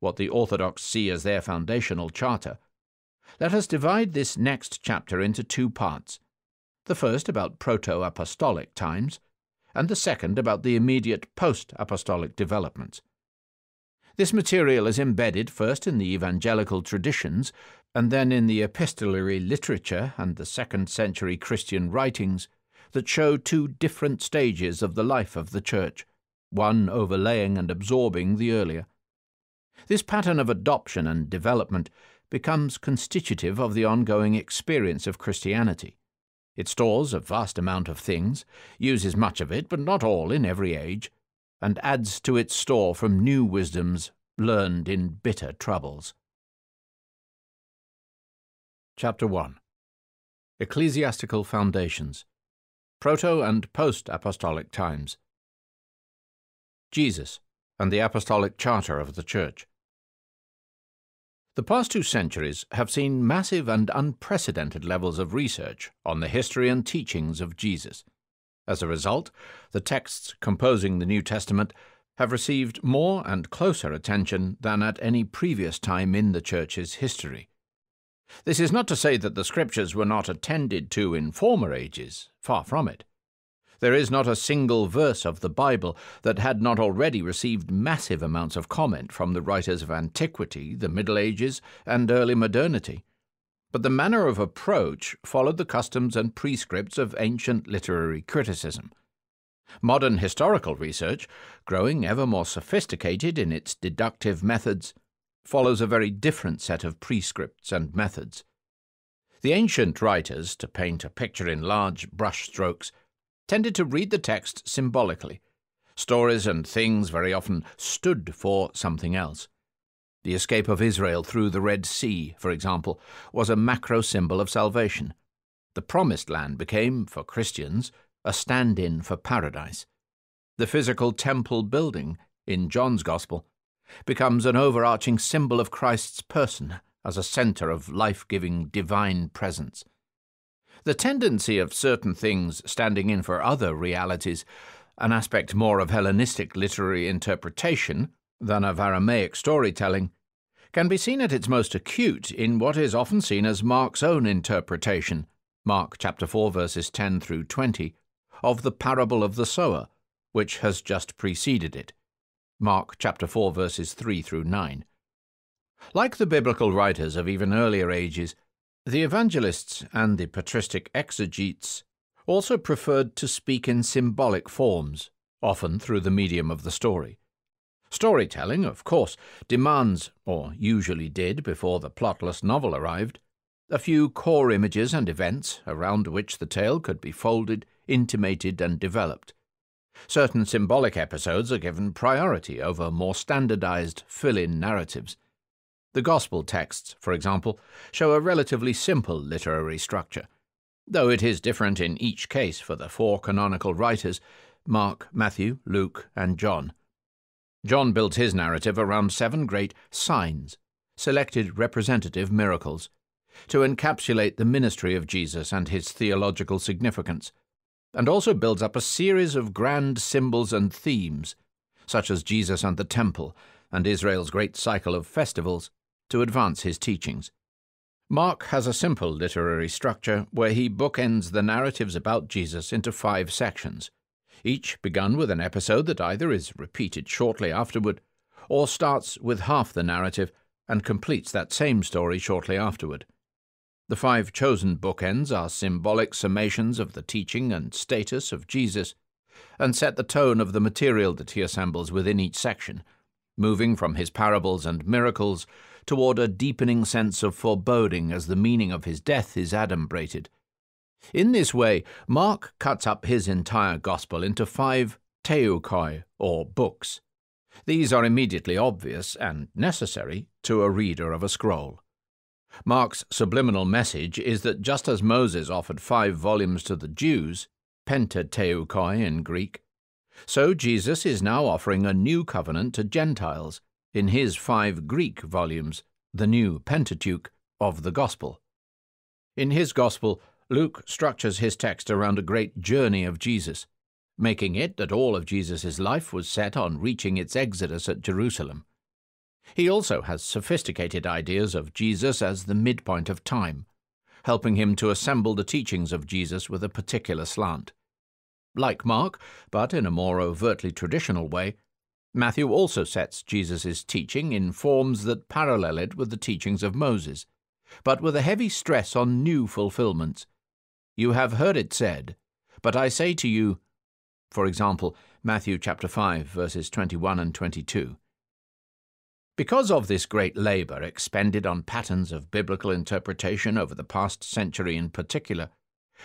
what the Orthodox see as their foundational charter, let us divide this next chapter into two parts the first about proto apostolic times, and the second about the immediate post apostolic developments. This material is embedded first in the evangelical traditions, and then in the epistolary literature and the second century Christian writings that show two different stages of the life of the Church, one overlaying and absorbing the earlier. This pattern of adoption and development becomes constitutive of the ongoing experience of Christianity. It stores a vast amount of things, uses much of it, but not all in every age, and adds to its store from new wisdoms learned in bitter troubles. Chapter 1 Ecclesiastical Foundations Proto and Post Apostolic Times Jesus and the Apostolic Charter of the Church. The past two centuries have seen massive and unprecedented levels of research on the history and teachings of Jesus. As a result, the texts composing the New Testament have received more and closer attention than at any previous time in the Church's history. This is not to say that the Scriptures were not attended to in former ages, far from it. There is not a single verse of the Bible that had not already received massive amounts of comment from the writers of antiquity, the Middle Ages, and early modernity. But the manner of approach followed the customs and prescripts of ancient literary criticism. Modern historical research, growing ever more sophisticated in its deductive methods, follows a very different set of prescripts and methods. The ancient writers, to paint a picture in large brush strokes, tended to read the text symbolically. Stories and things very often stood for something else. The escape of Israel through the Red Sea, for example, was a macro symbol of salvation. The Promised Land became, for Christians, a stand in for paradise. The physical temple building, in John's Gospel, becomes an overarching symbol of Christ's person as a centre of life giving divine presence. The tendency of certain things standing in for other realities, an aspect more of Hellenistic literary interpretation than of Aramaic storytelling, can be seen at its most acute in what is often seen as Mark's own interpretation, Mark chapter 4 verses 10 through 20, of the parable of the sower, which has just preceded it. Mark chapter 4 verses 3 through 9. Like the biblical writers of even earlier ages, the evangelists and the patristic exegetes also preferred to speak in symbolic forms, often through the medium of the story. Storytelling, of course, demands, or usually did before the plotless novel arrived, a few core images and events around which the tale could be folded, intimated, and developed. Certain symbolic episodes are given priority over more standardized fill in narratives. The Gospel texts, for example, show a relatively simple literary structure, though it is different in each case for the four canonical writers Mark, Matthew, Luke, and John. John built his narrative around seven great signs, selected representative miracles, to encapsulate the ministry of Jesus and his theological significance, and also builds up a series of grand symbols and themes, such as Jesus and the Temple and Israel's great cycle of festivals, to advance his teachings. Mark has a simple literary structure where he bookends the narratives about Jesus into five sections each begun with an episode that either is repeated shortly afterward or starts with half the narrative and completes that same story shortly afterward. The five chosen bookends are symbolic summations of the teaching and status of Jesus and set the tone of the material that he assembles within each section, moving from his parables and miracles toward a deepening sense of foreboding as the meaning of his death is adumbrated in this way, Mark cuts up his entire Gospel into five teuchoi, or books. These are immediately obvious and necessary to a reader of a scroll. Mark's subliminal message is that just as Moses offered five volumes to the Jews, Pentateuchoi in Greek, so Jesus is now offering a new covenant to Gentiles in his five Greek volumes, the new Pentateuch of the Gospel. In his Gospel, Luke structures his text around a great journey of Jesus, making it that all of Jesus' life was set on reaching its exodus at Jerusalem. He also has sophisticated ideas of Jesus as the midpoint of time, helping him to assemble the teachings of Jesus with a particular slant. Like Mark, but in a more overtly traditional way, Matthew also sets Jesus' teaching in forms that parallel it with the teachings of Moses, but with a heavy stress on new fulfillments you have heard it said, but I say to you, for example, Matthew chapter 5 verses 21 and 22. Because of this great labor expended on patterns of biblical interpretation over the past century in particular,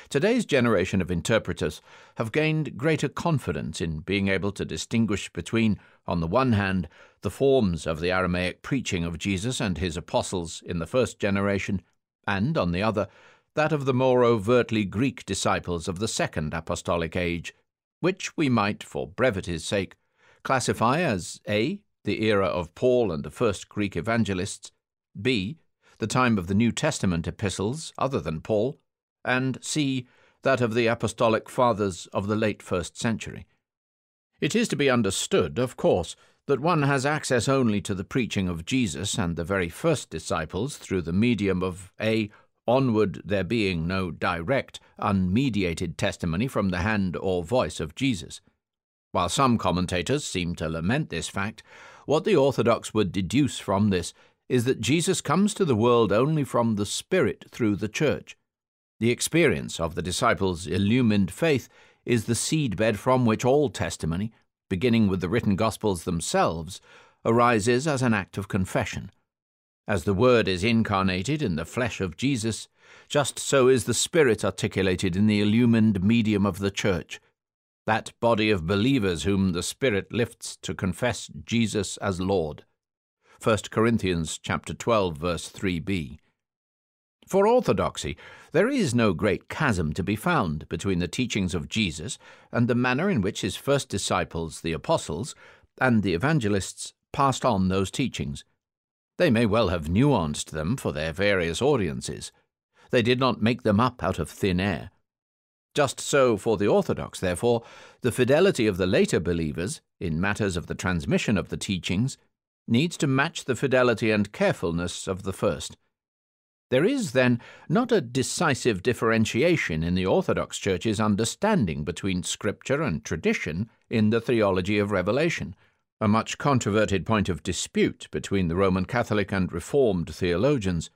today's generation of interpreters have gained greater confidence in being able to distinguish between, on the one hand, the forms of the Aramaic preaching of Jesus and his apostles in the first generation, and, on the other, that of the more overtly Greek disciples of the Second Apostolic Age, which we might, for brevity's sake, classify as A. the era of Paul and the first Greek evangelists, B. the time of the New Testament epistles other than Paul, and C. that of the Apostolic Fathers of the late first century. It is to be understood, of course, that one has access only to the preaching of Jesus and the very first disciples through the medium of A onward there being no direct, unmediated testimony from the hand or voice of Jesus. While some commentators seem to lament this fact, what the Orthodox would deduce from this is that Jesus comes to the world only from the Spirit through the Church. The experience of the disciples' illumined faith is the seedbed from which all testimony, beginning with the written Gospels themselves, arises as an act of confession. As the Word is incarnated in the flesh of Jesus, just so is the Spirit articulated in the illumined medium of the Church, that body of believers whom the Spirit lifts to confess Jesus as Lord. 1 Corinthians chapter 12 verse 3b. For orthodoxy, there is no great chasm to be found between the teachings of Jesus and the manner in which his first disciples, the apostles, and the evangelists passed on those teachings. They may well have nuanced them for their various audiences. They did not make them up out of thin air. Just so for the Orthodox, therefore, the fidelity of the later believers, in matters of the transmission of the teachings, needs to match the fidelity and carefulness of the first. There is, then, not a decisive differentiation in the Orthodox Church's understanding between Scripture and tradition in the theology of Revelation, a much controverted point of dispute between the Roman Catholic and Reformed theologians.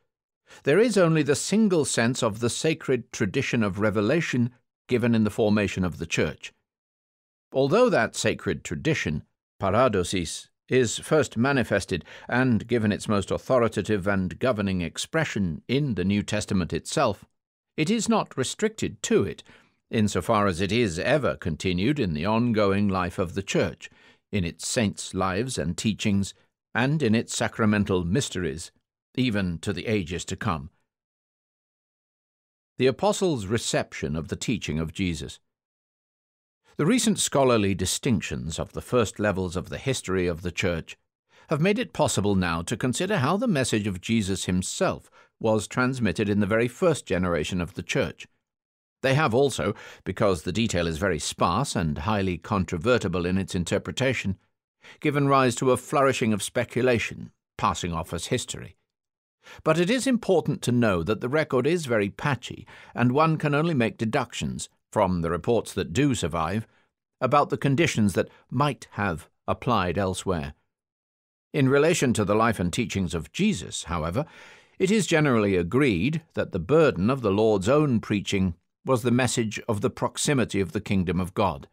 There is only the single sense of the sacred tradition of revelation given in the formation of the Church. Although that sacred tradition, paradosis, is first manifested and given its most authoritative and governing expression in the New Testament itself, it is not restricted to it, insofar as it is ever continued in the ongoing life of the Church, in its saints' lives and teachings, and in its sacramental mysteries, even to the ages to come. The Apostles' reception of the teaching of Jesus. The recent scholarly distinctions of the first levels of the history of the Church have made it possible now to consider how the message of Jesus himself was transmitted in the very first generation of the Church. They have also, because the detail is very sparse and highly controvertible in its interpretation, given rise to a flourishing of speculation, passing off as history. But it is important to know that the record is very patchy, and one can only make deductions from the reports that do survive, about the conditions that might have applied elsewhere. In relation to the life and teachings of Jesus, however, it is generally agreed that the burden of the Lord's own preaching was the message of the proximity of the kingdom of God,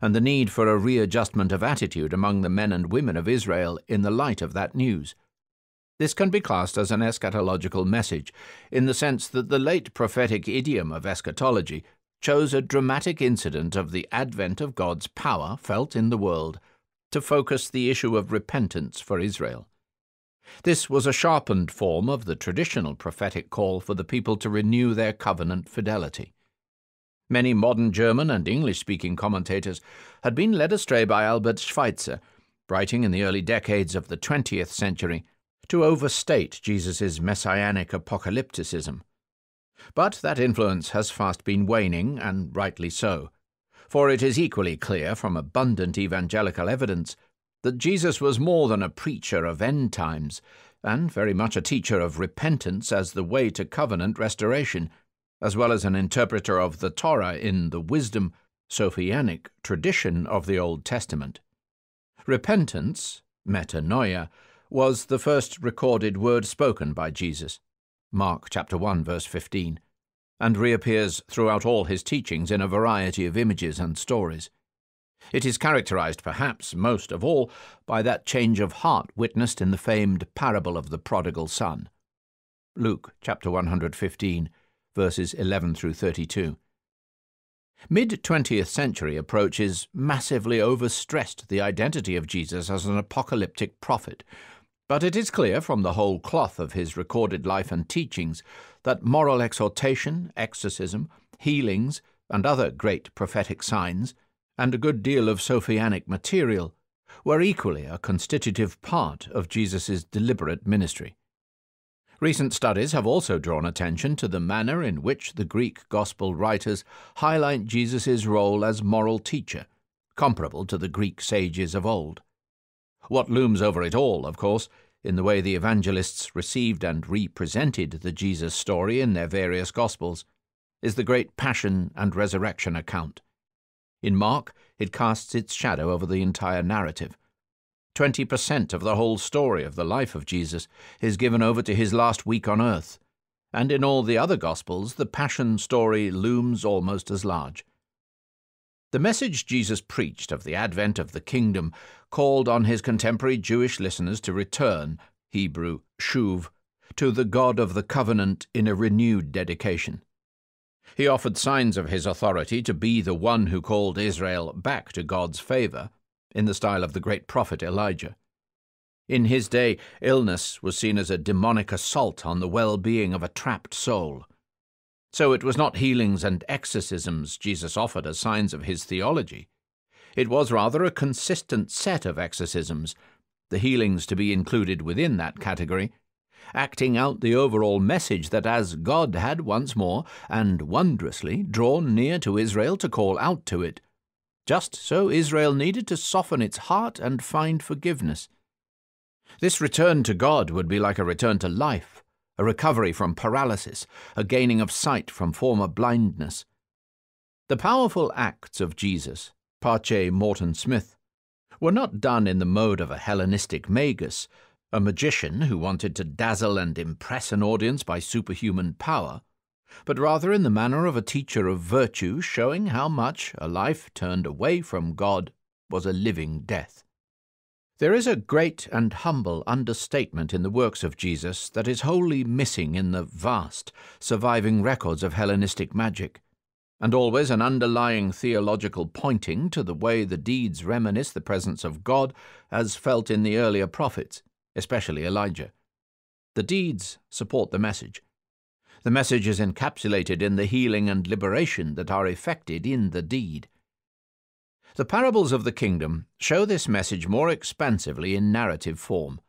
and the need for a readjustment of attitude among the men and women of Israel in the light of that news. This can be classed as an eschatological message, in the sense that the late prophetic idiom of eschatology chose a dramatic incident of the advent of God's power felt in the world to focus the issue of repentance for Israel. This was a sharpened form of the traditional prophetic call for the people to renew their covenant fidelity. Many modern German and English speaking commentators had been led astray by Albert Schweitzer, writing in the early decades of the 20th century, to overstate Jesus' messianic apocalypticism. But that influence has fast been waning, and rightly so. For it is equally clear from abundant evangelical evidence that Jesus was more than a preacher of end times, and very much a teacher of repentance as the way to covenant restoration, as well as an interpreter of the Torah in the wisdom, Sophianic tradition of the Old Testament. Repentance, metanoia, was the first recorded word spoken by Jesus. Mark chapter 1 verse 15, and reappears throughout all his teachings in a variety of images and stories. It is characterized perhaps most of all by that change of heart witnessed in the famed parable of the prodigal son. Luke chapter 115 verses 11 through 32. Mid 20th century approaches massively overstressed the identity of Jesus as an apocalyptic prophet but it is clear from the whole cloth of his recorded life and teachings that moral exhortation, exorcism, healings, and other great prophetic signs, and a good deal of Sophianic material, were equally a constitutive part of Jesus' deliberate ministry. Recent studies have also drawn attention to the manner in which the Greek Gospel writers highlight Jesus' role as moral teacher, comparable to the Greek sages of old. What looms over it all, of course, in the way the evangelists received and represented the Jesus story in their various Gospels, is the great passion and resurrection account. In Mark, it casts its shadow over the entire narrative. Twenty percent of the whole story of the life of Jesus is given over to his last week on earth, and in all the other Gospels the Passion story looms almost as large. The message Jesus preached of the advent of the kingdom called on his contemporary Jewish listeners to return, Hebrew shuv, to the God of the covenant in a renewed dedication. He offered signs of his authority to be the one who called Israel back to God's favor, in the style of the great prophet Elijah. In his day, illness was seen as a demonic assault on the well being of a trapped soul. So it was not healings and exorcisms Jesus offered as signs of his theology. It was rather a consistent set of exorcisms, the healings to be included within that category, acting out the overall message that as God had once more, and wondrously, drawn near to Israel to call out to it, just so Israel needed to soften its heart and find forgiveness. This return to God would be like a return to life, a recovery from paralysis, a gaining of sight from former blindness. The powerful acts of Jesus, pace Morton Smith, were not done in the mode of a Hellenistic magus, a magician who wanted to dazzle and impress an audience by superhuman power, but rather in the manner of a teacher of virtue showing how much a life turned away from God was a living death. There is a great and humble understatement in the works of Jesus that is wholly missing in the vast, surviving records of Hellenistic magic, and always an underlying theological pointing to the way the deeds reminisce the presence of God as felt in the earlier prophets, especially Elijah. The deeds support the message. The message is encapsulated in the healing and liberation that are effected in the deed. The parables of the kingdom show this message more expansively in narrative form.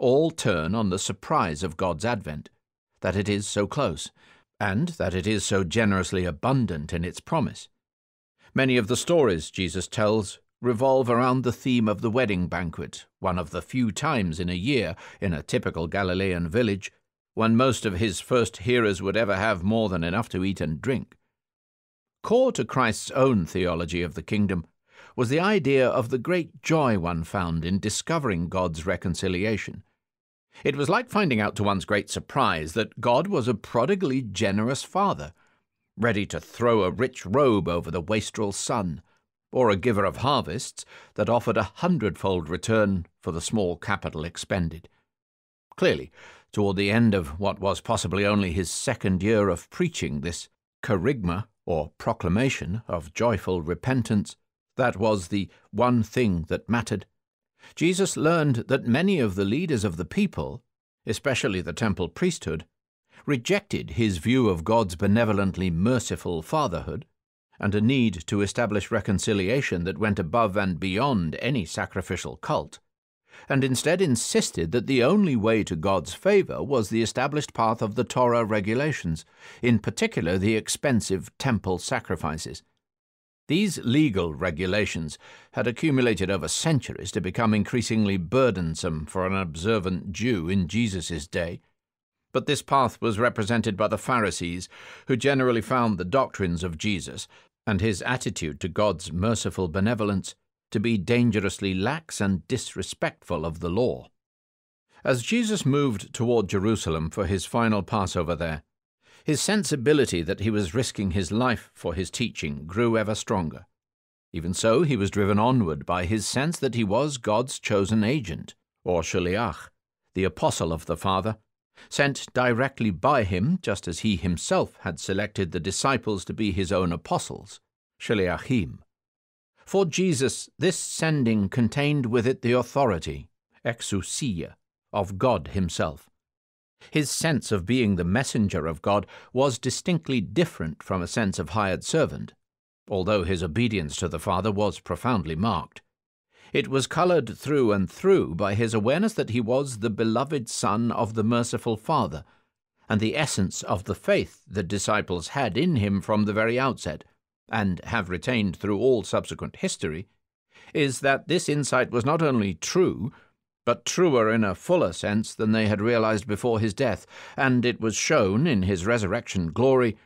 All turn on the surprise of God's advent, that it is so close, and that it is so generously abundant in its promise. Many of the stories Jesus tells revolve around the theme of the wedding banquet, one of the few times in a year in a typical Galilean village when most of his first hearers would ever have more than enough to eat and drink. Core to Christ's own theology of the kingdom was the idea of the great joy one found in discovering God's reconciliation. It was like finding out to one's great surprise that God was a prodigally generous father, ready to throw a rich robe over the wastrel son, or a giver of harvests that offered a hundredfold return for the small capital expended. Clearly, toward the end of what was possibly only his second year of preaching this kerygma or proclamation of joyful repentance, that was the one thing that mattered. Jesus learned that many of the leaders of the people, especially the temple priesthood, rejected his view of God's benevolently merciful fatherhood and a need to establish reconciliation that went above and beyond any sacrificial cult, and instead insisted that the only way to God's favor was the established path of the Torah regulations, in particular the expensive temple sacrifices. These legal regulations had accumulated over centuries to become increasingly burdensome for an observant Jew in Jesus' day. But this path was represented by the Pharisees, who generally found the doctrines of Jesus and his attitude to God's merciful benevolence to be dangerously lax and disrespectful of the law. As Jesus moved toward Jerusalem for his final Passover there, his sensibility that he was risking his life for his teaching grew ever stronger. Even so, he was driven onward by his sense that he was God's chosen agent, or shaliach, the apostle of the Father, sent directly by him, just as he himself had selected the disciples to be his own apostles, shaliachim. For Jesus, this sending contained with it the authority, exousia, of God Himself. His sense of being the messenger of God was distinctly different from a sense of hired servant, although his obedience to the Father was profoundly marked. It was coloured through and through by his awareness that he was the beloved Son of the merciful Father, and the essence of the faith the disciples had in him from the very outset and have retained through all subsequent history, is that this insight was not only true, but truer in a fuller sense than they had realized before his death, and it was shown in his resurrection glory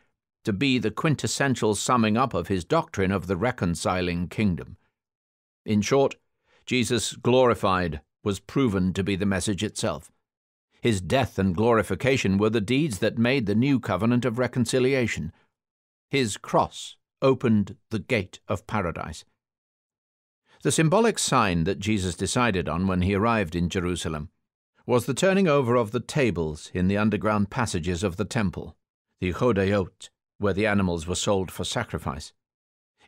to be the quintessential summing up of his doctrine of the reconciling kingdom. In short, Jesus glorified was proven to be the message itself. His death and glorification were the deeds that made the new covenant of reconciliation. His cross opened the gate of paradise. The symbolic sign that Jesus decided on when he arrived in Jerusalem was the turning over of the tables in the underground passages of the temple, the Chodayot, where the animals were sold for sacrifice.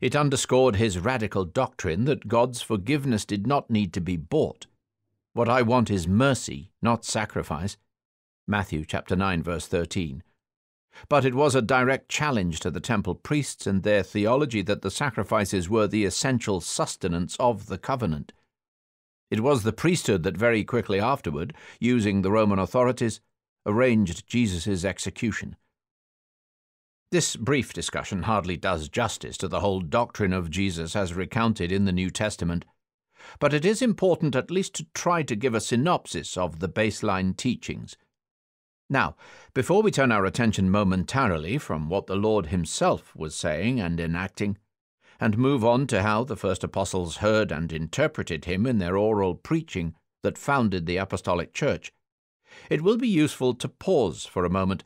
It underscored his radical doctrine that God's forgiveness did not need to be bought. What I want is mercy, not sacrifice. Matthew chapter 9 verse 13 but it was a direct challenge to the temple priests and their theology that the sacrifices were the essential sustenance of the covenant. It was the priesthood that very quickly afterward, using the Roman authorities, arranged Jesus' execution. This brief discussion hardly does justice to the whole doctrine of Jesus as recounted in the New Testament, but it is important at least to try to give a synopsis of the baseline teachings. Now, before we turn our attention momentarily from what the Lord Himself was saying and enacting, and move on to how the first apostles heard and interpreted Him in their oral preaching that founded the Apostolic Church, it will be useful to pause for a moment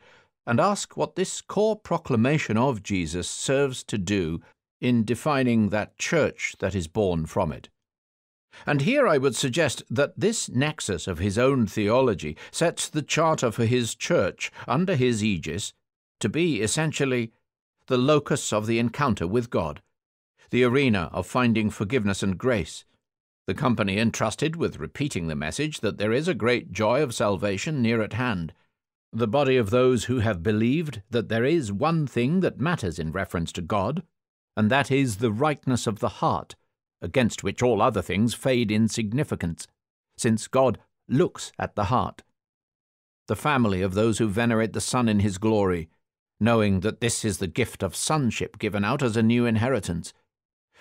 and ask what this core proclamation of Jesus serves to do in defining that church that is born from it. And here I would suggest that this nexus of his own theology sets the charter for his church under his aegis to be essentially the locus of the encounter with God, the arena of finding forgiveness and grace, the company entrusted with repeating the message that there is a great joy of salvation near at hand, the body of those who have believed that there is one thing that matters in reference to God, and that is the rightness of the heart, against which all other things fade in significance, since God looks at the heart. The family of those who venerate the Son in his glory, knowing that this is the gift of sonship given out as a new inheritance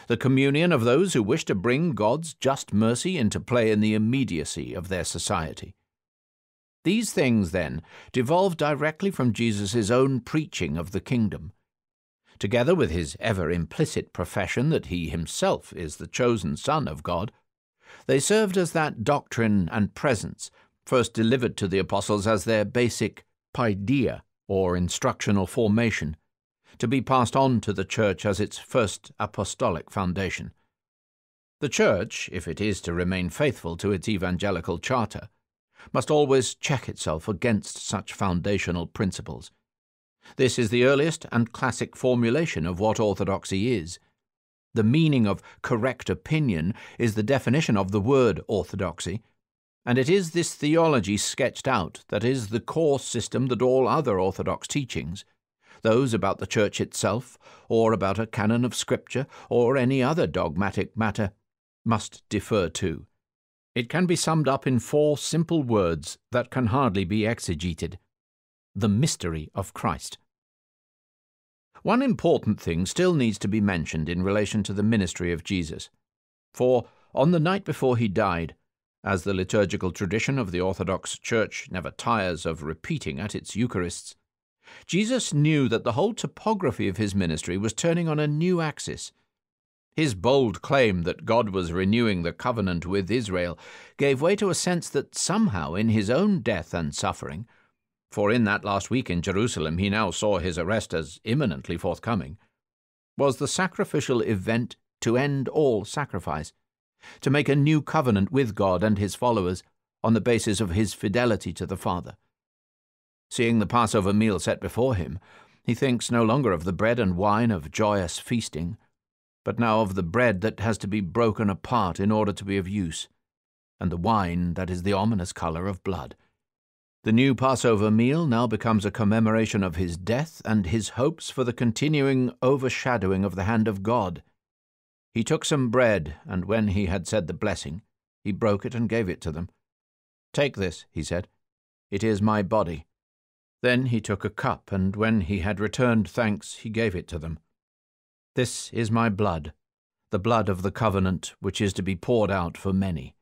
the communion of those who wish to bring God's just mercy into play in the immediacy of their society. These things, then, devolve directly from Jesus' own preaching of the kingdom. Together with his ever implicit profession that he himself is the chosen Son of God, they served as that doctrine and presence first delivered to the apostles as their basic paideia, or instructional formation, to be passed on to the Church as its first apostolic foundation. The Church, if it is to remain faithful to its evangelical charter, must always check itself against such foundational principles. This is the earliest and classic formulation of what orthodoxy is. The meaning of correct opinion is the definition of the word orthodoxy, and it is this theology sketched out that is the core system that all other orthodox teachings, those about the Church itself, or about a canon of Scripture, or any other dogmatic matter, must defer to. It can be summed up in four simple words that can hardly be exegeted the mystery of Christ. One important thing still needs to be mentioned in relation to the ministry of Jesus. For, on the night before he died, as the liturgical tradition of the Orthodox Church never tires of repeating at its Eucharists, Jesus knew that the whole topography of his ministry was turning on a new axis. His bold claim that God was renewing the covenant with Israel gave way to a sense that somehow in his own death and suffering, for in that last week in Jerusalem he now saw his arrest as imminently forthcoming, was the sacrificial event to end all sacrifice, to make a new covenant with God and his followers on the basis of his fidelity to the Father. Seeing the Passover meal set before him, he thinks no longer of the bread and wine of joyous feasting, but now of the bread that has to be broken apart in order to be of use, and the wine that is the ominous colour of blood. The new Passover meal now becomes a commemoration of his death and his hopes for the continuing overshadowing of the hand of God. He took some bread, and when he had said the blessing, he broke it and gave it to them. Take this, he said. It is my body then he took a cup, and when he had returned thanks, he gave it to them. This is my blood, the blood of the covenant, which is to be poured out for many.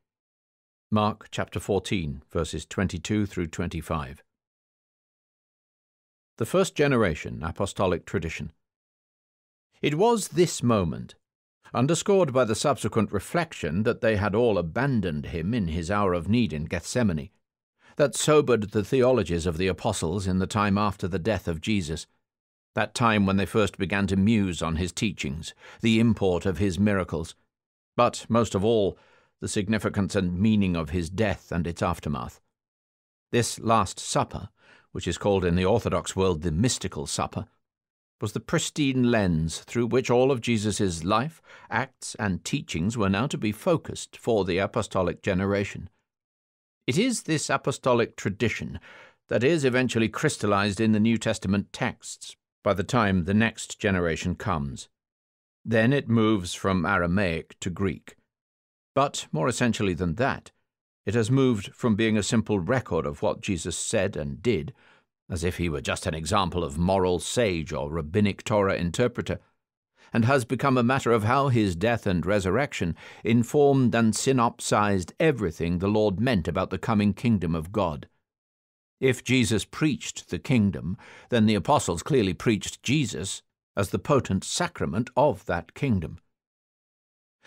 Mark chapter 14, verses 22 through 25. The first generation apostolic tradition. It was this moment, underscored by the subsequent reflection that they had all abandoned him in his hour of need in Gethsemane, that sobered the theologies of the apostles in the time after the death of Jesus, that time when they first began to muse on his teachings, the import of his miracles, but, most of all, the significance and meaning of his death and its aftermath. This Last Supper, which is called in the Orthodox world the mystical supper, was the pristine lens through which all of Jesus' life, acts, and teachings were now to be focused for the apostolic generation. It is this apostolic tradition that is eventually crystallized in the New Testament texts by the time the next generation comes. Then it moves from Aramaic to Greek. But more essentially than that, it has moved from being a simple record of what Jesus said and did, as if he were just an example of moral sage or rabbinic Torah interpreter, and has become a matter of how his death and resurrection informed and synopsized everything the Lord meant about the coming kingdom of God. If Jesus preached the kingdom, then the apostles clearly preached Jesus as the potent sacrament of that kingdom.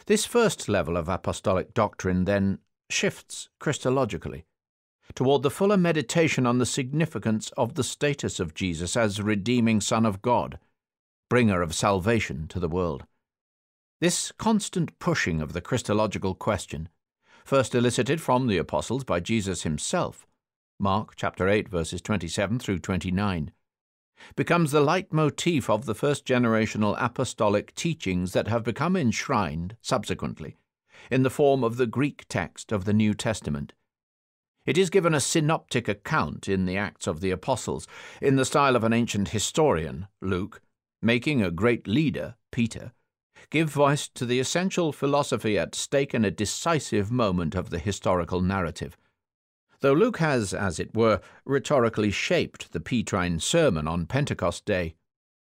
This first level of apostolic doctrine then shifts Christologically toward the fuller meditation on the significance of the status of Jesus as redeeming Son of God, bringer of salvation to the world. This constant pushing of the Christological question, first elicited from the apostles by Jesus himself, Mark chapter 8 verses 27 through 29, becomes the leitmotif of the first generational apostolic teachings that have become enshrined subsequently in the form of the Greek text of the New Testament. It is given a synoptic account in the Acts of the Apostles, in the style of an ancient historian, Luke, making a great leader, Peter, give voice to the essential philosophy at stake in a decisive moment of the historical narrative. Though Luke has, as it were, rhetorically shaped the Petrine sermon on Pentecost Day,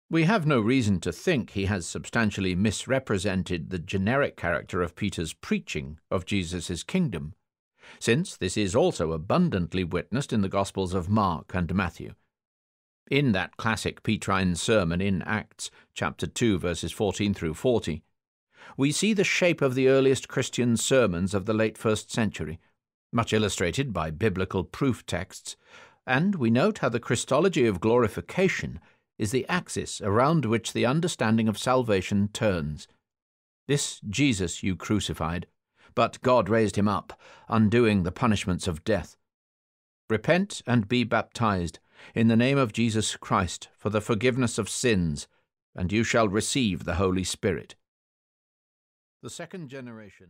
we have no reason to think he has substantially misrepresented the generic character of Peter's preaching of Jesus' kingdom, since this is also abundantly witnessed in the Gospels of Mark and Matthew. In that classic Petrine sermon in Acts chapter 2 verses 14 through 40, we see the shape of the earliest Christian sermons of the late first century, much illustrated by biblical proof texts, and we note how the Christology of glorification is the axis around which the understanding of salvation turns. This Jesus you crucified, but God raised him up, undoing the punishments of death. Repent and be baptized in the name of Jesus Christ for the forgiveness of sins, and you shall receive the Holy Spirit. The second generation.